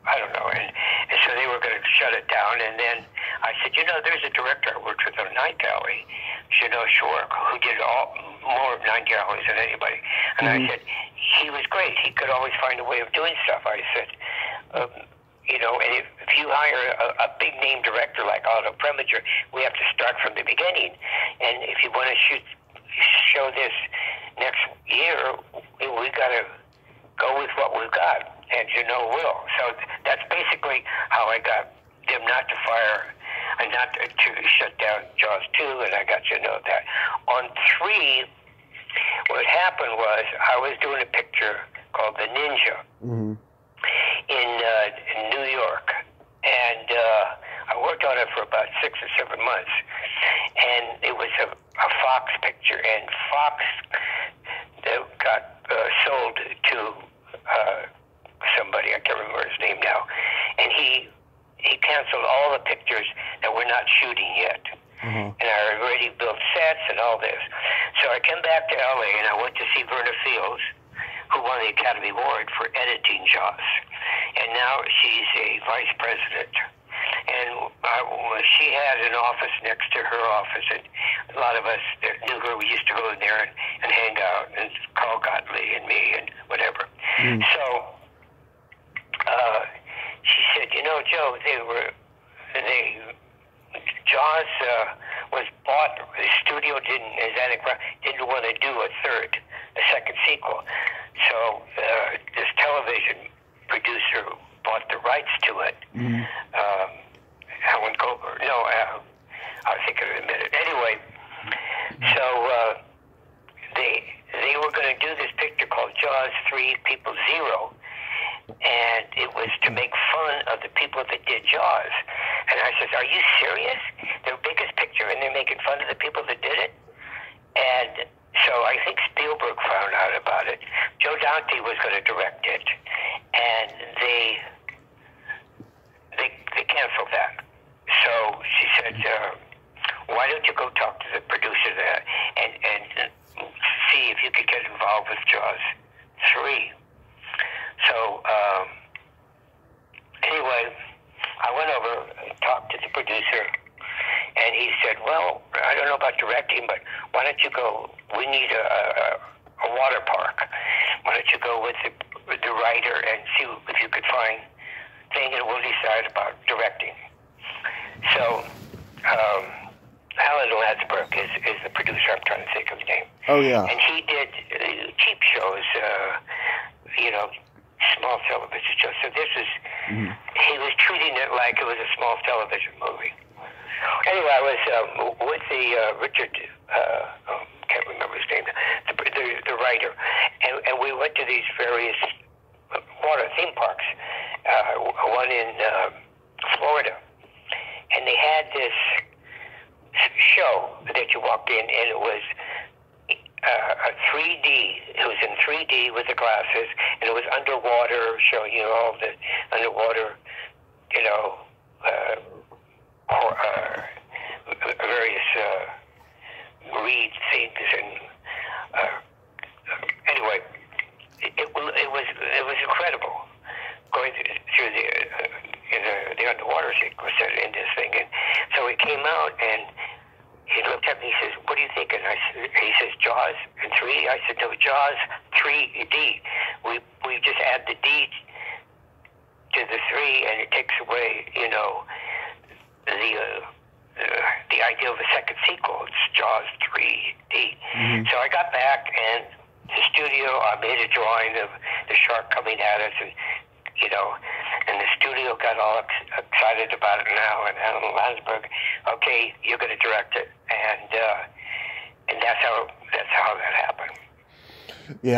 I don't know. And, and so they were going to shut it down. And then I said, you know, there's a director I worked with on Night Gallery, Jeannot Szwarc, who did all more of Night Gallery than anybody. And mm-hmm. I said, he was great. He could always find a way of doing stuff. I said, um, you know, and if, you hire a, a big name director like Otto Preminger, we have to start from the beginning. And if inquired about directing. So, um, Alan Landsberg is, is the producer. I'm trying to think of the name. Oh yeah. And he did uh, cheap shows, uh, you know, small television shows. So this is mm. Mm-hmm. he was treating it like it was a small television movie. Anyway, I was um, with the uh, Richard. Uh, oh, can't remember his name. The the, the writer, and, and we went to these various uh, water theme parks one in uh, Florida, and they had this show that you walked in, and it was uh, a 3D. It was in 3D with the glasses, and it was underwater, showing you all the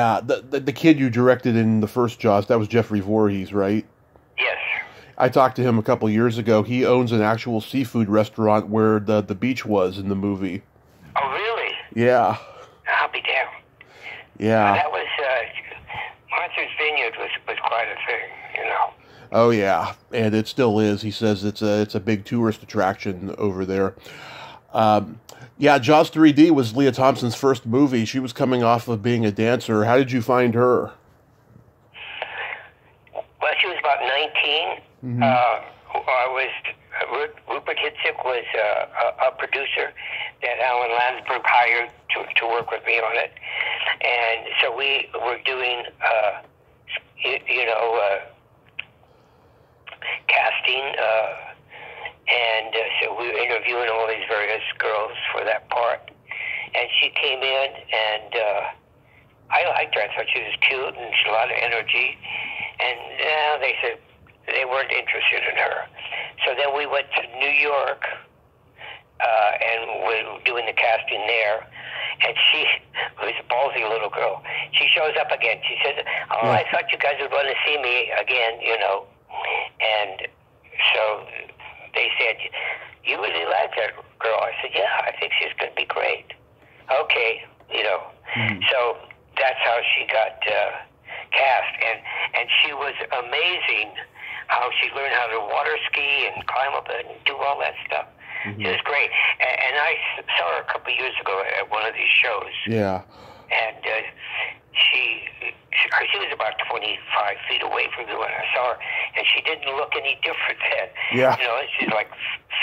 Yeah, the, the, the kid you directed in the first Jaws, that was Jeffrey Voorhees, right? Yes. I talked to him a couple years ago. He owns an actual seafood restaurant where the the beach was in the movie. Oh, really? Yeah. I'll be damned. Yeah. Well, that was uh, Martha's Vineyard was was quite a thing, you know. Oh yeah, and it still is. He says it's a it's a big tourist attraction over there. Um, yeah, Jaws 3D was Lea Thompson's first movie. She was coming off of being a dancer. How did you find her? Well, she was about 19. Uh, I was Rupert Hitzig was uh, a, a producer that Alan Landsberg hired to, to work with me on it, and so we were doing, uh, you, you know, uh, casting, uh, and uh, so we were interviewing all these various girls for that part, and she came in and. Uh, I liked her. I thought she was cute and she had a lot of energy. And uh, they said they weren't interested in her. So then we went to New York uh, and we were doing the casting there. And she *laughs* was a ballsy little girl. She shows up again. She says, "Oh, I thought you guys would want to see me again, you know." And so they said, "You really like that girl?" I said, "Yeah, I think she's going to be great." Okay, you know. So that's how she got uh, cast, and and she was amazing. How she learned how to water ski and climb up and do all that stuff. She was great, and, and I saw her a couple of years ago at one of these shows, Yeah, and uh, she she was about 25 feet away from me when I saw her, and she didn't look any different *laughs* then. Yeah. You know, she's like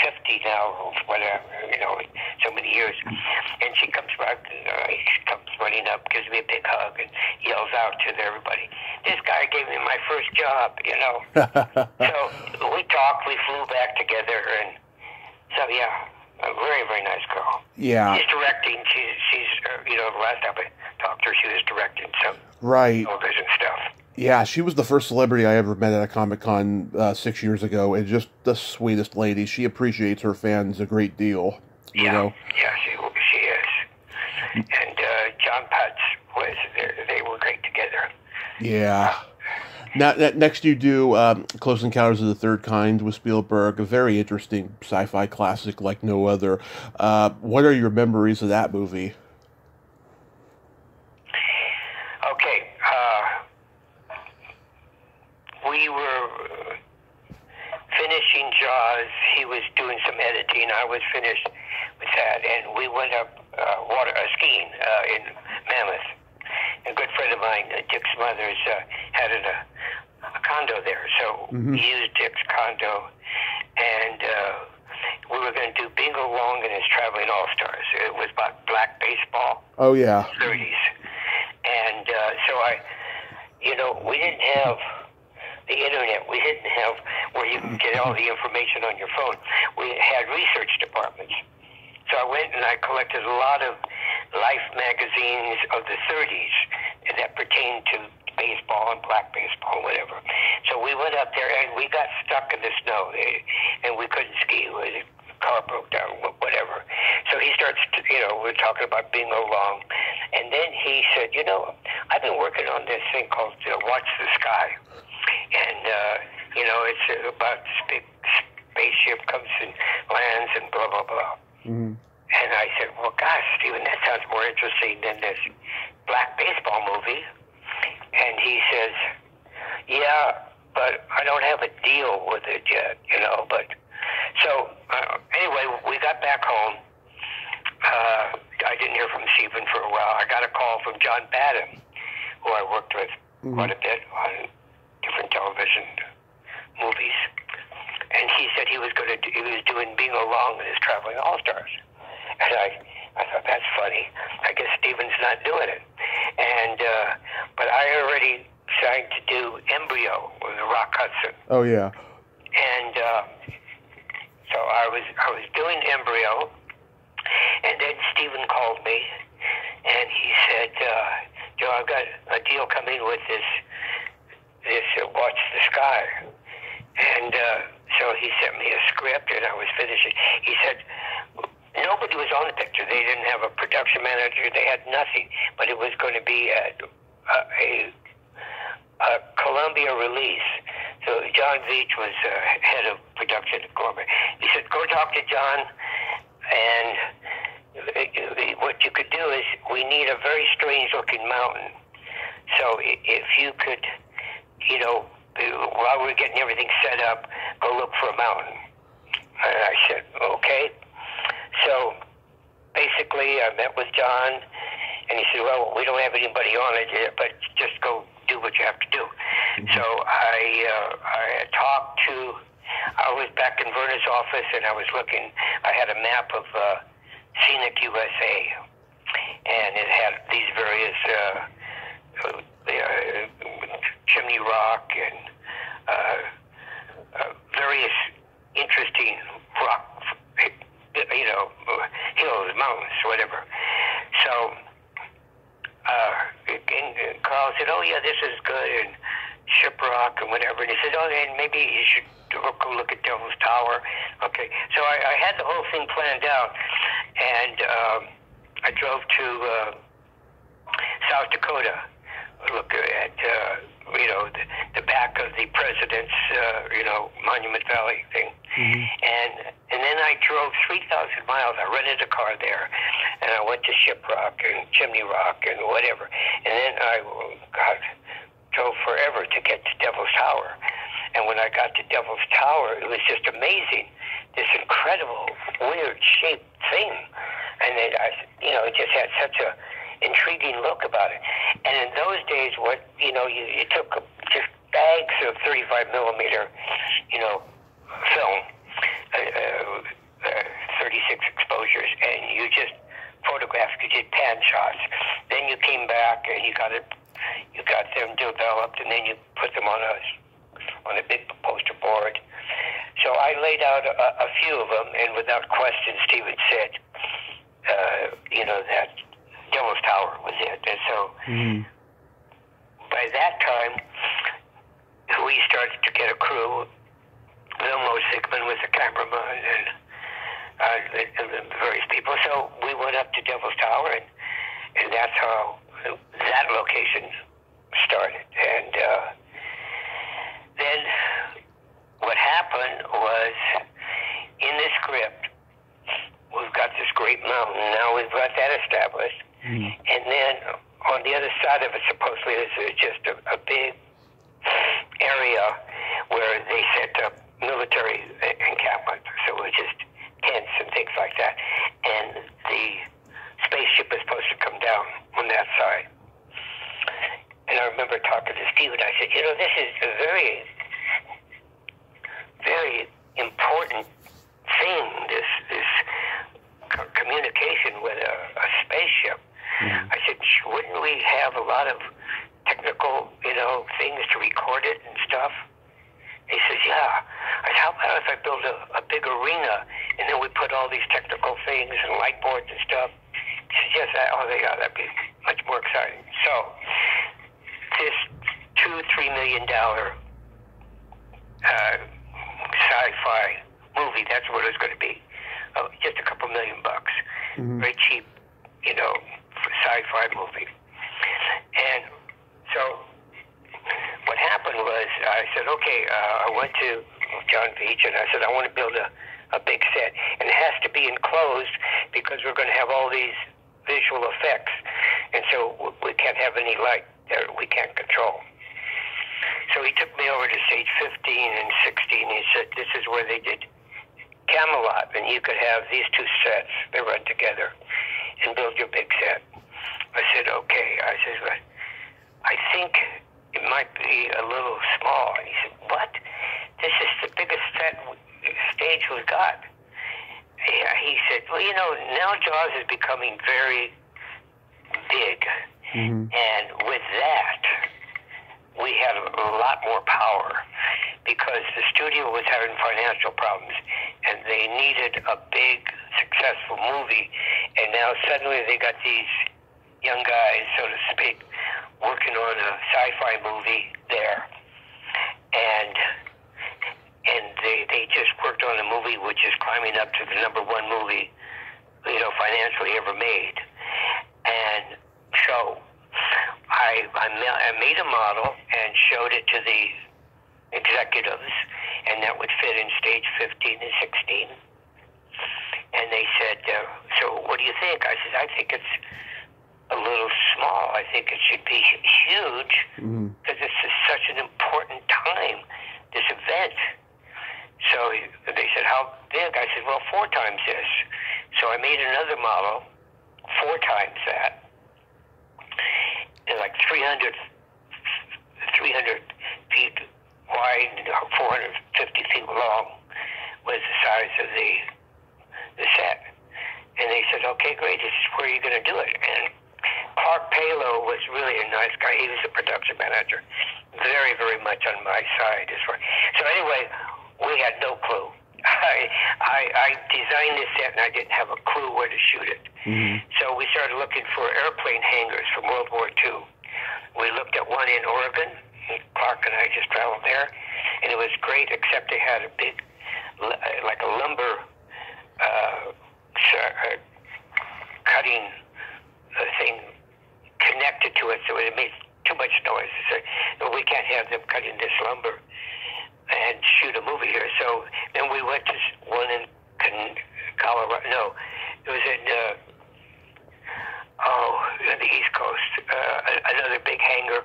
50 now, whatever, you know, so many years. And she comes back, uh, she comes running up, gives me a big hug, and yells out to everybody, This guy gave me my first job, you know. *laughs* so we talked, we flew back together, and so, yeah, a very, very nice girl. yeah, She's directing. She's, she's uh, you know, the last time I talked to her, she was directing some right. television stuff. Yeah, she was the first celebrity I ever met at a Comic Con uh, six years ago, and just the sweetest lady. She appreciates her fans a great deal. You yeah, know, yeah, she she is. And uh, John Putch was they, they were great together. yeah. Now, next you do um, Close Encounters of the Third Kind with Spielberg, a very interesting sci-fi classic like no other. Uh, what are your memories of that movie? Okay, uh, we were uh, finishing Jaws. He was doing some editing. I was finished with that, and we went up uh, water uh, skiing uh, in Mammoth. A good friend of mine, uh, Dick Smothers, uh, had an, uh, a condo there, so we used Dick's condo, and uh, we were going to do Bingo Long and his Traveling All Stars. It was about black baseball. Oh yeah, 30s. And uh, so I, you know, we didn't have the internet. We didn't have where you can get all the information on your phone. We had research departments. So I went and I collected a lot of life magazines of the 30s that pertained to baseball and black baseball whatever. So we went up there and we got stuck in the snow and we couldn't ski. The car broke down, whatever. So he starts, to, you know, we're talking about Bingo Long. And then he said, you know, I've been working on this thing called uh, Watch the Sky. And, uh, you know, it's about this big spaceship comes and lands and blah, blah, blah. And I said, well, gosh, Steven, that sounds more interesting than this black baseball movie. And he says, yeah, but I don't have a deal with it yet, you know. But so uh, anyway, we got back home. Uh, I didn't hear from Steven for a while. I got a call from John Badham, who I worked with quite a bit on different television movies. And he said he was going to he was doing Bingo Long and his Traveling All Stars. And I, I thought that's funny. I guess Steven's not doing it. And uh, but I already signed to do Embryo with Rock Hudson, oh yeah, and uh, so I was I was doing Embryo, and then Steven called me, and he said, uh, "Joe, I've got a deal coming with this this uh, Watch the Sky," and uh, so he sent me a script, and I was finishing. He said. Nobody was on the picture. They didn't have a production manager. They had nothing. But it was going to be a, a, a, a Columbia release. So John Veitch was uh, head of production at Gourmet. He said, "Go talk to John, and uh, what you could do is we need a very strange-looking mountain. So if you could, you know, while we're getting everything set up, go look for a mountain." And I said, "Okay." So basically, I met with John, and he said, "Well, we don't have anybody on it, yet, but just go do what you have to do." So I uh, I talked to. I was back in Verna's office, and I was looking. I had a map of uh, scenic USA, and it had these various uh, uh, uh, chimney rock and uh, uh, various interesting rock, you know, hills, mountains, whatever. So uh, and Carl said, "Oh yeah, this is good," and Shiprock and whatever. And he said, "Oh, and maybe you should go look at Devil's Tower." Okay, so I, I had the whole thing planned out, and um, I drove to uh, South Dakota, look at uh, you know the, the back of the president's uh, you know Monument Valley thing, and and then I drove three thousand miles. I rented a car there, and I went to Shiprock and Chimney Rock and whatever, and then I God drove forever to get to Devil's Tower, and when I got to Devil's Tower, it was just amazing. This incredible, weird shaped thing, and it, I, you know, it just had such a intriguing look about it. And in those days, what you know, you, you took just bags of 35 millimeter, you know, film, uh, uh, 36 exposures, and you just photographed. You did pan shots. Then you came back and you got it, you got them developed, and then you put them on a on a big poster board. So I laid out a, a few of them, and without question, Steven said, uh, you know, that Devil's Tower was it. And so by that time, we started to get a crew. Vilmos Zsigmond was the cameraman, and uh, various people. So we went up to Devil's Tower, and, and that's how that location started. And uh, then what happened was in the script, we've got this great mountain. Now we've got that established. And then on the other side of it, supposedly, is uh, just a, a big area where they set up military uh, encampment. So it was just tents and things like that. And the spaceship is supposed to come down on that side. And I remember talking to Steven. I said, you know, this is a very important thing. This this co- communication with a, a spaceship. I said, "Sh- we have a lot of technical, you know, things to record it and stuff? He says, yeah. I said, how about if I build a, a big arena and then we put all these technical things and light boards and stuff? He said, yes, that, oh, yeah, that'd be much more exciting. So this two, three million dollar uh, sci-fi movie, that's what it was going to be. Uh, just a couple million bucks. Very cheap, you know, sci-fi movie. And so what happened was I said, okay, uh, I went to John Veitch and I said, I want to build a, a big set. And it has to be enclosed because we're going to have all these visual effects. And so we can't have any light there we can't control. So he took me over to stage 15 and 16. He said, this is where they did Camelot, and you could have these two sets. They run together and build your big set. I said, okay. I said, but I think it might be a little small. And he said, what? This is the biggest set stage we've got. Yeah, he said, well, you know, now Jaws is becoming very big. Mm-hmm. And with that, we had a lot more power because the studio was having financial problems and they needed a big, successful movie. And now suddenly they got these young guys, so to speak, working on a sci-fi movie there. And and they, they just worked on a movie which is climbing up to the number one movie, you know, financially ever made. And so I, I, ma- I made a model and showed it to the executives, and that would fit in stage 15 and 16. And they said, uh, "So what do you think?" I said, "I think it's a little small. I think it should be huge because mm-hmm. this is such an important time, this event." So they said, "How big?" I said, "Well, four times this." So I made another model, four times that, and like 300, 300 feet wide, 450 feet long was the size of the the set. And they said, okay, great, this is where you're going to do it. And Clark Paylow was really a nice guy. He was the production manager, very, very much on my side. As far. So anyway, we had no clue. I, I, I designed this set and I didn't have a clue where to shoot it. Mm-hmm. So we started looking for airplane hangars from World War II. We looked at one in Oregon. Clark and I just traveled there, and it was great. Except they had a big, like a lumber uh, uh, cutting uh, thing connected to it, so it made too much noise. So we can't have them cutting this lumber and shoot a movie here. So then we went to one in Colorado. No, it was in uh, oh, on the East Coast. Uh, another big hangar.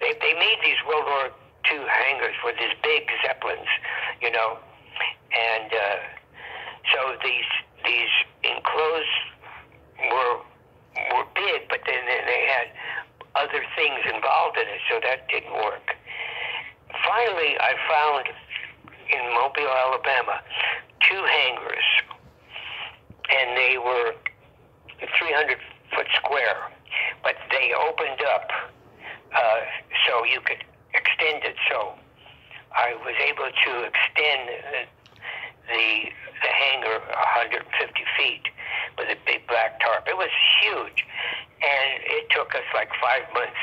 They they made these World War II hangars with these big zeppelins, you know, and. Uh, so these these enclosed were were big, but then they had other things involved in it, so that didn't work. Finally, I found in Mobile, Alabama, two hangars, and they were 300 foot square, but they opened up uh, so you could extend it. So I was able to extend the the hangar 150 feet with a big black tarp. It was huge, and it took us like five months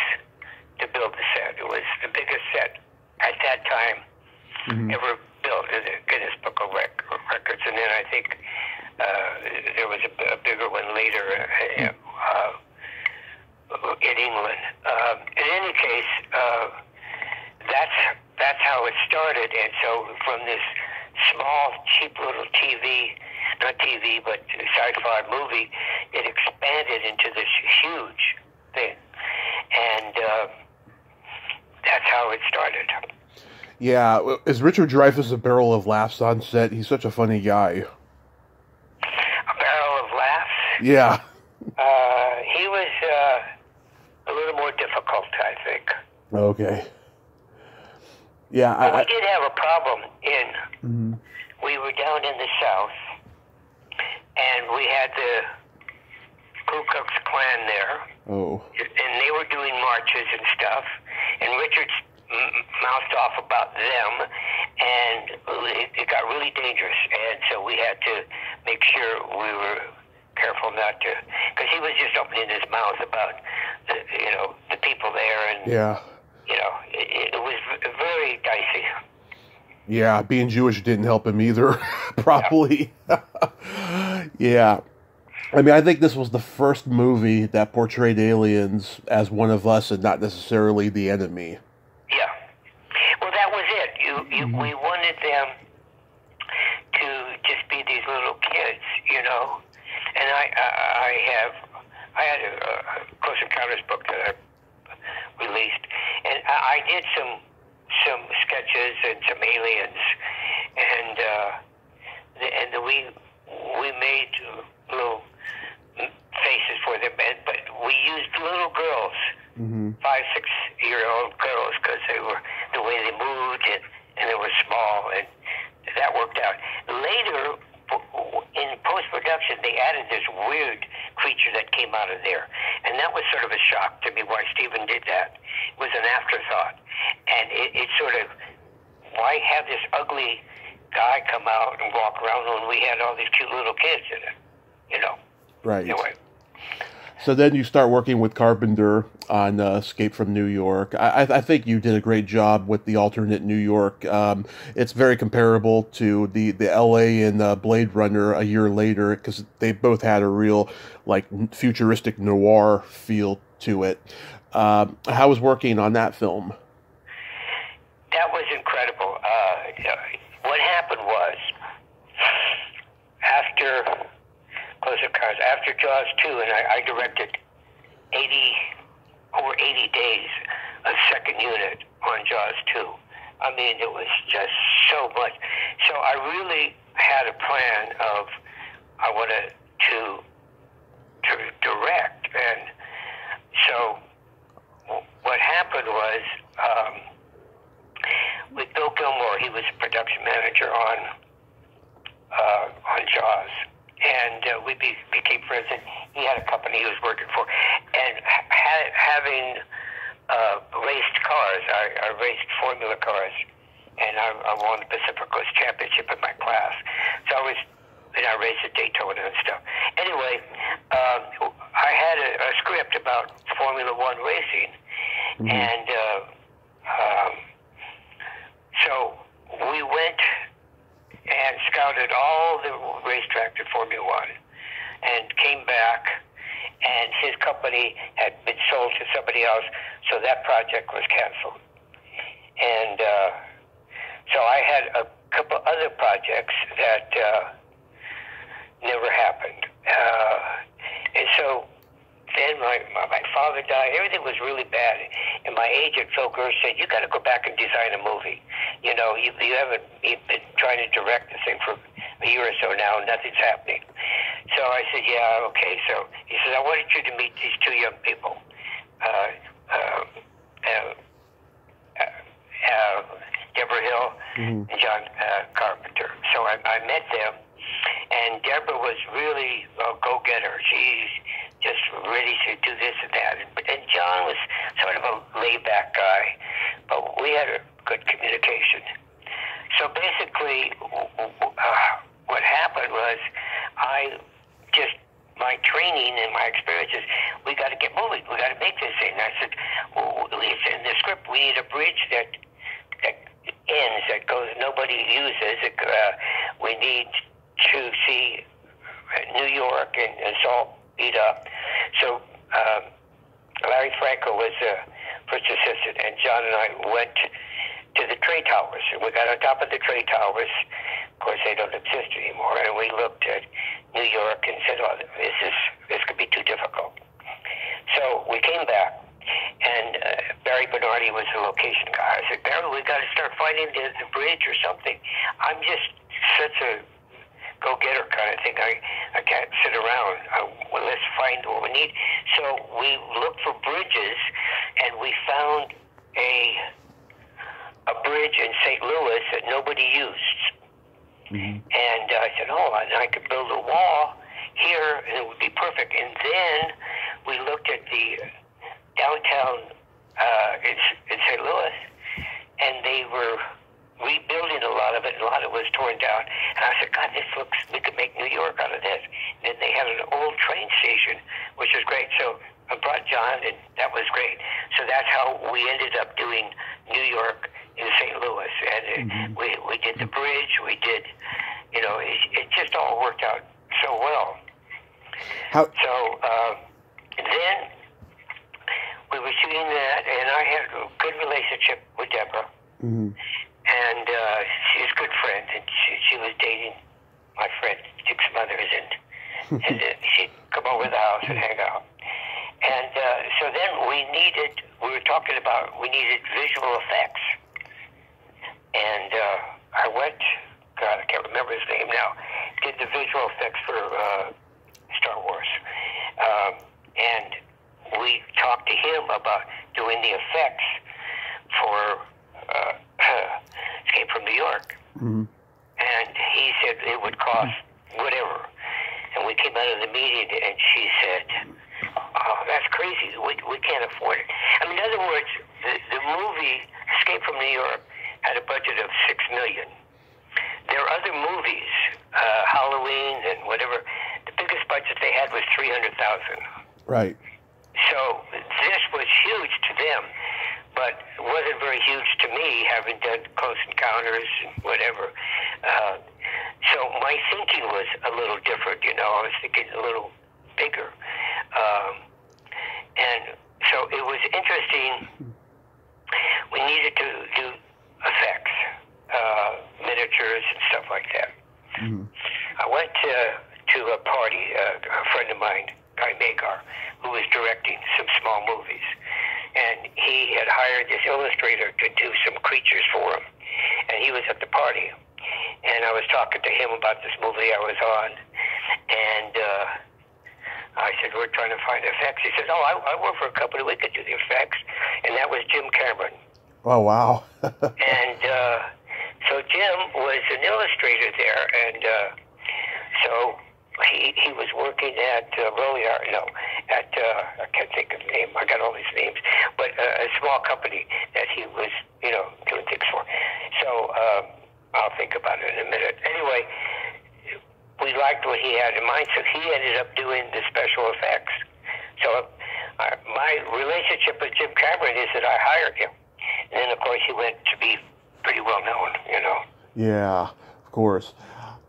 to build the set. It was the biggest set at that time mm-hmm. ever built in the Guinness Book of Rec- Records, and then I think uh, there was a, a bigger one later. Uh, uh, in England. Um, in any case, uh, that's that's how it started, and so from this small, cheap little TV, not TV, but sci-fi movie, it expanded into this huge thing, and uh, that's how it started. Yeah, is Richard Dreyfuss a barrel of laughs on set? He's such a funny guy. A barrel of laughs? Yeah. Uh, he was uh, a little more difficult, I think. Okay. Yeah, I, we did have a problem in. Mm-hmm. We were down in the south, and we had the Ku Klux Klan there. Oh. And they were doing marches and stuff, and Richard's mouthed off about them, and it, it got really dangerous. And so we had to make sure we were careful not to, because he was just opening his mouth about the, you know, the people there and. Yeah you know, it, it was very dicey. Yeah, being Jewish didn't help him either, *laughs* probably. Yeah. *laughs* yeah. I mean, I think this was the first movie that portrayed aliens as one of us and not necessarily the enemy. Yeah. Well, that was it. You, you, mm-hmm. We wanted them to just be these little kids, you know. And I, I, I have, I had a, a Close Encounters book that I released, and I did some some sketches and some aliens, and uh, and the, we we made little faces for them, and, but we used little girls, mm-hmm. five six year old girls, because they were the way they moved and and they were small, and that worked out. Later in post production, they added this weird creature that came out of there, and that was sort of a shock to me. Why Steven did that it was an afterthought, and it, it sort of why have this ugly guy come out and walk around when we had all these cute little kids in it, you know? Right. Anyway. So then you start working with Carpenter on uh, Escape from New York. I, I, think you did a great job with the alternate New York. Um, it's very comparable to the, the L.A. and uh, Blade Runner a year later because they both had a real like futuristic noir feel to it. Um, how was working on that film? That was incredible happened was, after Close of Cars, after Jaws 2, and I, I directed 80 over 80 days of second unit on Jaws 2. I mean, it was just so much. So I really had a plan of I wanted to to direct, and so what happened was. Um, with Bill Gilmore, he was production manager on uh, on Jaws, and uh, we be, became friends. And he had a company he was working for, and ha- having uh, raced cars, I, I raced Formula cars, and I, I won the Pacific Coast Championship in my class. So I was, and I raced at Daytona and stuff. Anyway, um, I had a, a script about Formula One racing, mm-hmm. and uh, um, so we went and scouted all the racetracks at Formula One and came back and his company had been sold to somebody else, so that project was canceled. And uh, so I had a couple other projects that uh, never happened. Uh, and so then my, my, my father died. Everything was really bad. And my agent, Phil Gersh, said, you got to go back and design a movie. You know, you, you haven't you've been trying to direct the thing for a year or so now, and nothing's happening. So I said, yeah, okay. So he said, I wanted you to meet these two young people, uh, uh, uh, uh, Debra Hill mm-hmm. and John uh, Carpenter. So I, I met them, and Debra was really a go-getter. She's just ready to do this and that. And, John was sort of a laid-back guy, but we had a good communication. So basically, uh, what happened was I just my training and my experiences, we got to get moving. We got to make this thing. I said, well, it's in the script. We need a bridge that that ends, that goes, nobody uses. It, uh, we need to see New York and, and Salt beat up. So um, Larry Franco was the first assistant, and John and I went to the trade towers. We got on top of the trade towers. Of course, they don't exist anymore. And we looked at New York and said, "Oh, this is this could be too difficult." So we came back, and uh, Barry Bernardi was the location guy. I said, "Barry, we got to start finding the, the bridge or something." I'm just such a go getter kind of thing. I I can't sit around. I, well, let's find what we need. So we looked for bridges, and we found a a bridge in St. Louis that nobody used. Mm-hmm. And uh, I said, oh, I, I could build a wall here, and it would be perfect. And then we looked at the downtown uh, in, in St. Louis, and they were rebuilding a lot of it, and a lot of it was torn down. And I said, God, this looks, we could make New York out of this. And then they had an old train station, which was great. So I brought John, and that was great. So that's how we ended up doing New York in St. Louis. And mm-hmm. we, we did the bridge, we did, you know, it, it just all worked out so well. How? So uh, then we were shooting that, and I had a good relationship with Debra. Mm-hmm and uh, she's a good friend, and she, she was dating my friend Dick's Smothers, and *laughs* and uh, she'd come over the house and hang out. And uh, so then we needed, we were talking about, we needed visual effects. And uh, I went, God, I can't remember his name now, did the visual effects for uh, Star Wars. Um, and we talked to him about doing the effects for uh, Escape from New York. Mm-hmm. And he said it would cost whatever. And we came out of the meeting, and she said, "Oh, that's crazy. We we can't afford it." I mean, in other words, the the movie Escape from New York had a budget of six million. There are other movies, uh, Halloween and whatever. The biggest budget they had was three hundred thousand. Right. So this was huge to them but it wasn't very huge to me, having done Close Encounters and whatever. Uh, so my thinking was a little different, you know. I was thinking a little bigger, um, and so it was interesting. We needed to do effects, uh, miniatures, and stuff like that. Mm-hmm. I went to to a party, uh, a friend of mine, Guy Magar, who was directing some small movies. And he had hired this illustrator to do some creatures for him. And he was at the party. And I was talking to him about this movie I was on. And uh, I said, We're trying to find effects. He said, Oh, I, I work for a company. We could do the effects. And that was Jim Cameron. Oh, wow. *laughs* and uh, so Jim was an illustrator there. And uh, so he he was working at uh, Roliar, no, at uh, I can't think of the name. I got all these names, but uh, a small company that he was you know doing things for. So um, I'll think about it in a minute. Anyway, we liked what he had in mind, so he ended up doing the special effects. So uh, my relationship with Jim Cameron is that I hired him, and then of course he went to be pretty well known, you know. Yeah, of course.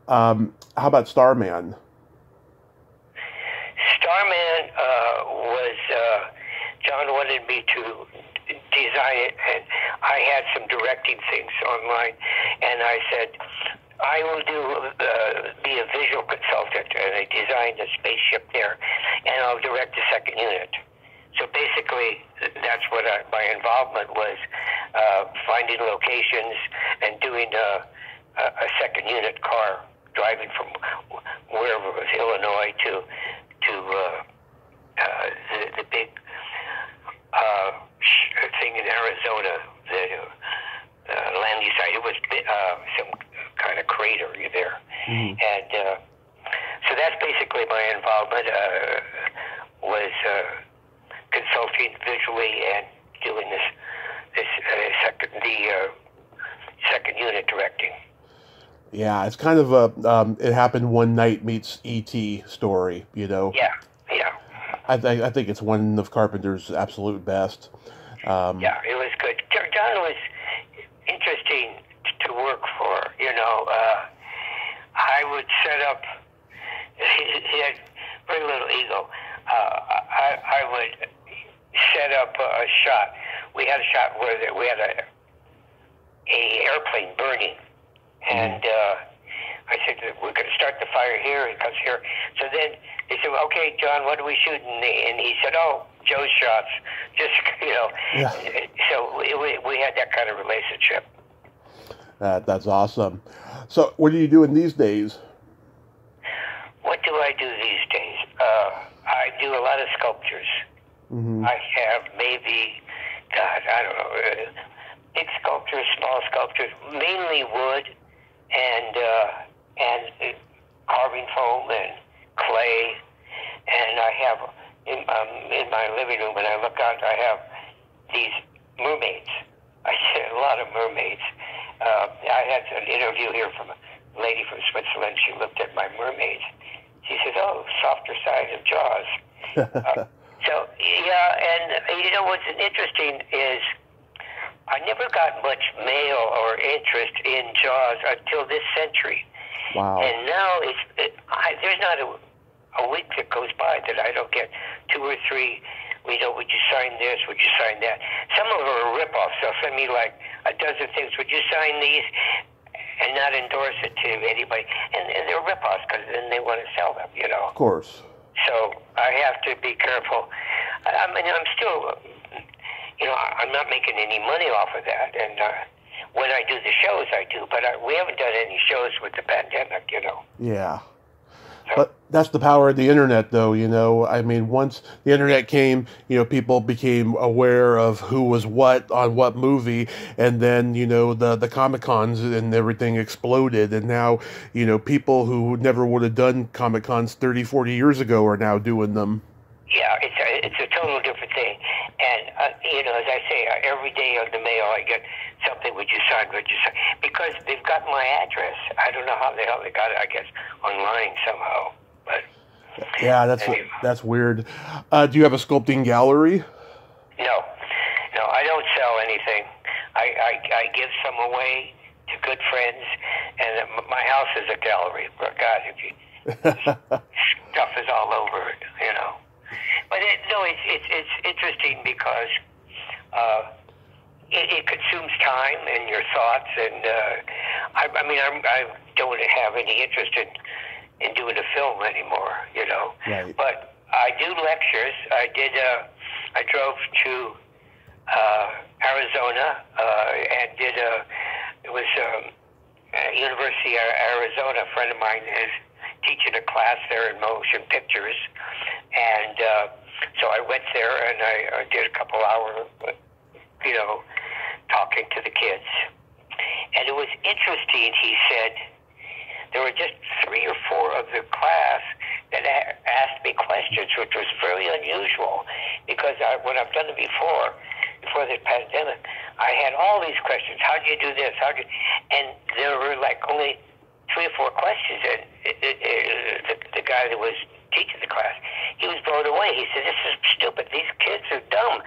Um, how about Starman? Starman uh, was uh, John wanted me to design it, and I had some directing things online, and I said I will do uh, be a visual consultant, and I designed a spaceship there, and I'll direct the second unit. So basically, that's what I, my involvement was: uh, finding locations and doing a, a, a second unit car driving from wherever it was Illinois to to uh, uh, the, the big uh, thing in Arizona, the uh, landing site. It was uh, some kind of crater there, Mhm. and uh, so that's basically my involvement. Uh, was uh, consulting visually and doing this this uh, second the uh, second unit directing. Yeah, it's kind of a um, it happened one night meets ET story. You know, Yeah, yeah, I think I think it's one of Carpenter's absolute best. Um, yeah. It was good. John was interesting t- to work for. You know, uh, I would set up. He, he had very little ego. Uh, I, I would set up a shot. We had a shot where there, we had a a airplane burning, and uh, I said we're going to start the fire here. It comes here. So then they said, "Okay, John, what are we shooting?" And he said, "Oh, Joe's shots." *laughs* Just you know. Yeah. *laughs* So we, we had that kind of relationship. that that's awesome. So, what are you doing these days? What do I do these days? Uh, I do a lot of sculptures. hmm I have maybe, God, I don't know, uh, big sculptures, small sculptures, mainly wood and uh, and carving foam and clay. And I have in um, in my living room when I look out, I have these mermaids. *laughs* I see a lot of mermaids. Uh, I had an interview here from a lady from Switzerland. She looked at my mermaids. She says, "Oh, softer side of Jaws." *laughs* Uh, so yeah, and you know what's interesting is I never got much mail or interest in Jaws until this century, wow. and now it's it, I, there's not a, a week that goes by that I don't get two or three. You know, would you sign this? Would you sign that? Some of them are rip-offs. They'll send me like a dozen things. Would you sign these? And not endorse it to anybody. And, and they're rip-offs because then they want to sell them. You know. Of course. So I have to be careful. I I mean, I'm still, you know, I'm not making any money off of that. And uh, when I do the shows, I do. But I, we haven't done any shows with the pandemic, you know. Yeah. But that's the power of the internet, though. You know, I mean, once the internet came, you know, people became aware of who was what on what movie, and then you know the the comic cons and everything exploded, and now you know people who never would have done comic cons 30, 40 years ago are now doing them. Yeah, it's a, it's a total different thing. And, uh, you know, as I say, uh, every day on the mail I get something, would you sign, would you sign? Because they've got my address. I don't know how the hell they got it, I guess, online somehow. But Yeah, that's Anyway. that's weird. Uh, do you have a sculpting gallery? No, no, I don't sell anything. I, I, I give some away to good friends, and my house is a gallery. But God, if you *laughs* stuff is all over it, you know. But it, no, it's it's it's interesting because uh, it, it consumes time and your thoughts, and uh, I, I mean, I'm, I don't have any interest in in doing a film anymore, you know. Right. But I do lectures. I did. Uh, I drove to uh, Arizona uh, and did a. It was um, uh, University of Arizona. A friend of mine is teaching a class there in motion pictures, and uh, so I went there and I, I did a couple hours, you know, talking to the kids. And it was interesting. He said there were just three or four of the class that asked me questions, which was very unusual because I, when I've done it before, before the pandemic, I had all these questions. How do you do this? How do you, and there were like only three or four questions, and it, it, it, the, the guy that was teaching the class, he was blown away. He said, "This is stupid. These kids are dumb.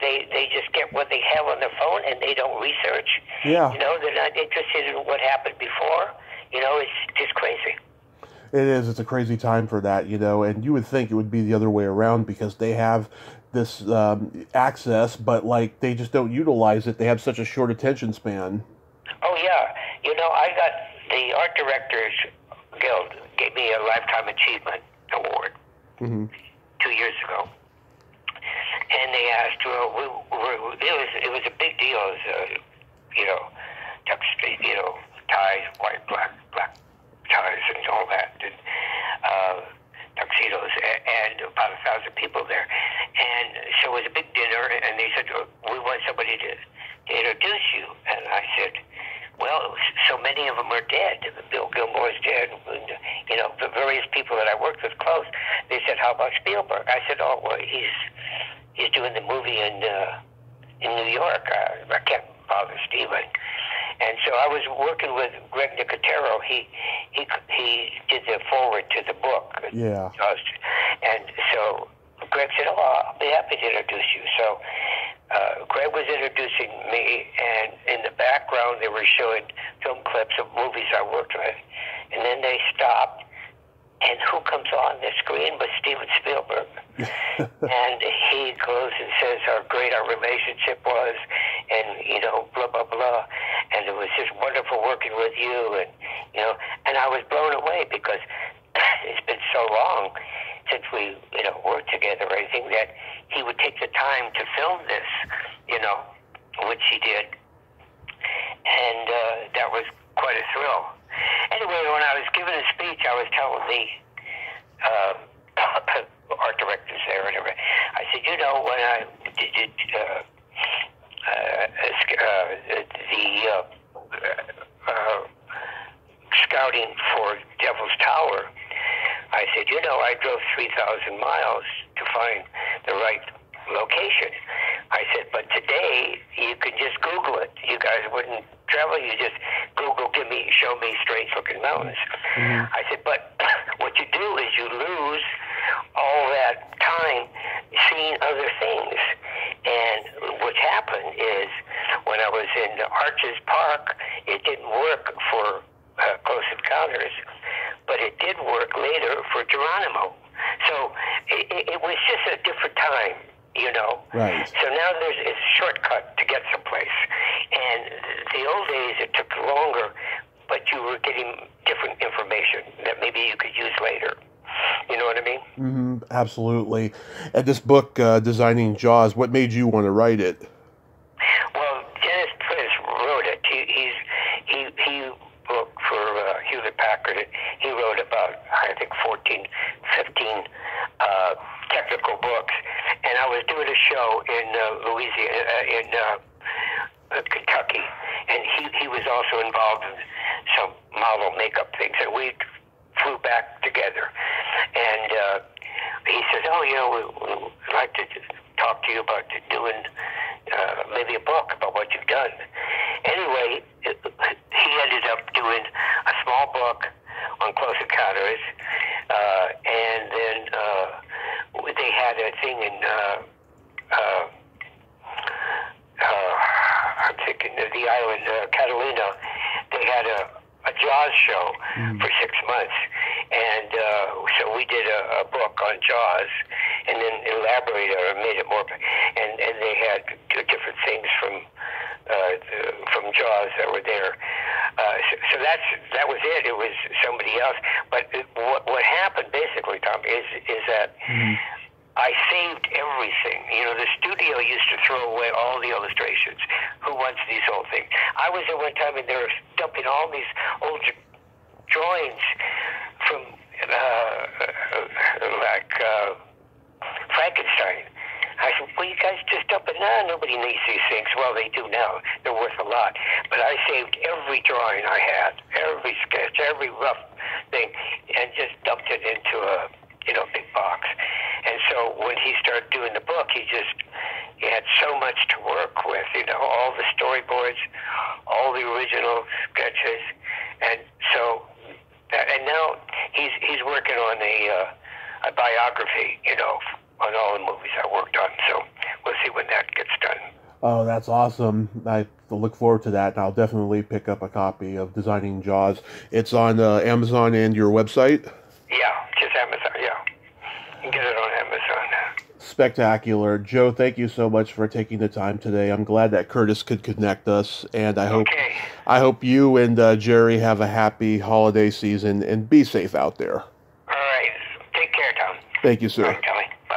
They they just get what they have on their phone, and they don't research. Yeah. You know, they're not interested in what happened before. You know, it's just crazy." It is. It's a crazy time for that, you know, and you would think it would be the other way around because they have this um, access, but like they just don't utilize it. They have such a short attention span. Oh yeah, you know, I got the art directors guild gave me a lifetime achievement award hmm two years ago, and they asked, well, we, we, it was it was a big deal, it was, uh, you know, tux, you know, ties, white, black, black ties, and all that, and uh, tuxedos, and about a thousand people there, and so it was a big dinner, and they said, "Oh, we want somebody to, to introduce you, and I said. Well, so many of them are dead. Bill Gilmore's dead. And, you know, the various people that I worked with close. They said, "How about Spielberg?" I said, "Oh, well, he's he's doing the movie in uh, in New York. Uh, I can't bother Steven." And so I was working with Greg Nicotero. He he he did the forward to the book. Yeah. And so Greg said, "Oh, I'll be happy to introduce you." So uh, Greg was introducing me, and in the background they were showing film clips of movies I worked with, and then they stopped. And who comes on the screen but Steven Spielberg? *laughs* and he goes and says how great our relationship was, and you know, blah blah blah, and it was just wonderful working with you, and you know, and I was blown away because *clears throat* it's been so long since we you know worked together. I think that he would take the time to film this, you know, which he did, and uh, that was quite a thrill. Anyway, when I was giving a speech, I was telling the uh, *coughs* art directors there and everything. I said, you know, when I did, did uh, uh, uh, the uh, uh, scouting for Devil's Tower, I said, you know, I drove 3,000 miles find the right location. I said, but today you can just Google it. You guys wouldn't travel. You just Google, give me, show me strange looking mountains. I said, but *clears throat* what you do is you lose all that time seeing other things. And what happened is when I was in Arches Park, it didn't work for uh, Close Encounters, but it did work later for Geronimo. So it, it, was just a different time, you know. Right. So now there's it's a shortcut to get someplace. And the old days it took longer, but you were getting different information that maybe you could use later. You know what I mean? Mm-hmm, Absolutely. And this book, uh, Designing Jaws, what made you want to write it? Well, Dennis Prince wrote it. He, he's he he for uh, Hewlett Packard. He wrote about I think 14, 15 uh, technical books, and I was doing a show in uh, Louisiana, uh, in uh, uh, Kentucky, and he he was also involved in some model makeup things, and we flew back together, and uh, he says, "Oh, you know, we, we'd like to talk to you about doing uh, maybe a book about what you've done." Anyway, it, he ended up doing a small book on close encounters, uh, and then uh, they had a thing in. Uh, uh, uh, I'm thinking of the island uh, Catalina. They had a, a Jaws show for six months, and uh, so we did a, a book on Jaws, and then elaborated or made it more. And and they had different things from uh, the, from Jaws that were there. Uh, so, so that's that was it. It was somebody else. But it, what what happened basically, Tom, is is that. Mm-hmm. I saved everything. You know, the studio used to throw away all the illustrations. Who wants these old things? I was there one time and they were dumping all these old drawings from, uh, like, uh, Frankenstein. I said, well, you guys just dump it now. Nobody needs these things. Well, they do now. They're worth a lot. But I saved every drawing I had, every sketch, every rough thing, and just dumped it into a, you know, big box. And so when he started doing the book, he just he had so much to work with. You know, all the storyboards, all the original sketches, and so and now he's he's working on a uh, a biography. You know on all the movies I worked on. So we'll see when that gets done. Oh, that's awesome. I look forward to that, and I'll definitely pick up a copy of Designing Jaws. It's on uh, Amazon and your website? Yeah, just Amazon, yeah. You can get it on Amazon. Spectacular. Joe, thank you so much for taking the time today. I'm glad that Curtis could connect us, and I hope Okay. I hope you and uh, Jerry have a happy holiday season and be safe out there. All right. Take care, Tom. Thank you, sir.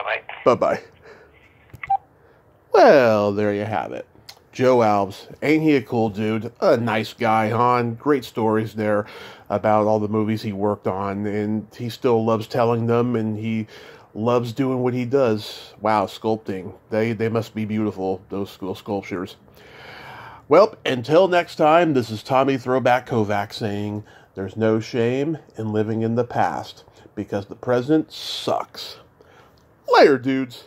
Tommy. Bye-bye. Bye bye. Well, there you have it. Joe Alves. Ain't he a cool dude? A nice guy, hon. Great stories there about all the movies he worked on, and he still loves telling them, and he loves doing what he does. Wow, sculpting. They they must be beautiful, those school sculptures. Well, until next time, this is Tommy Throwback Kovac saying there's no shame in living in the past because the present sucks. Later, dudes.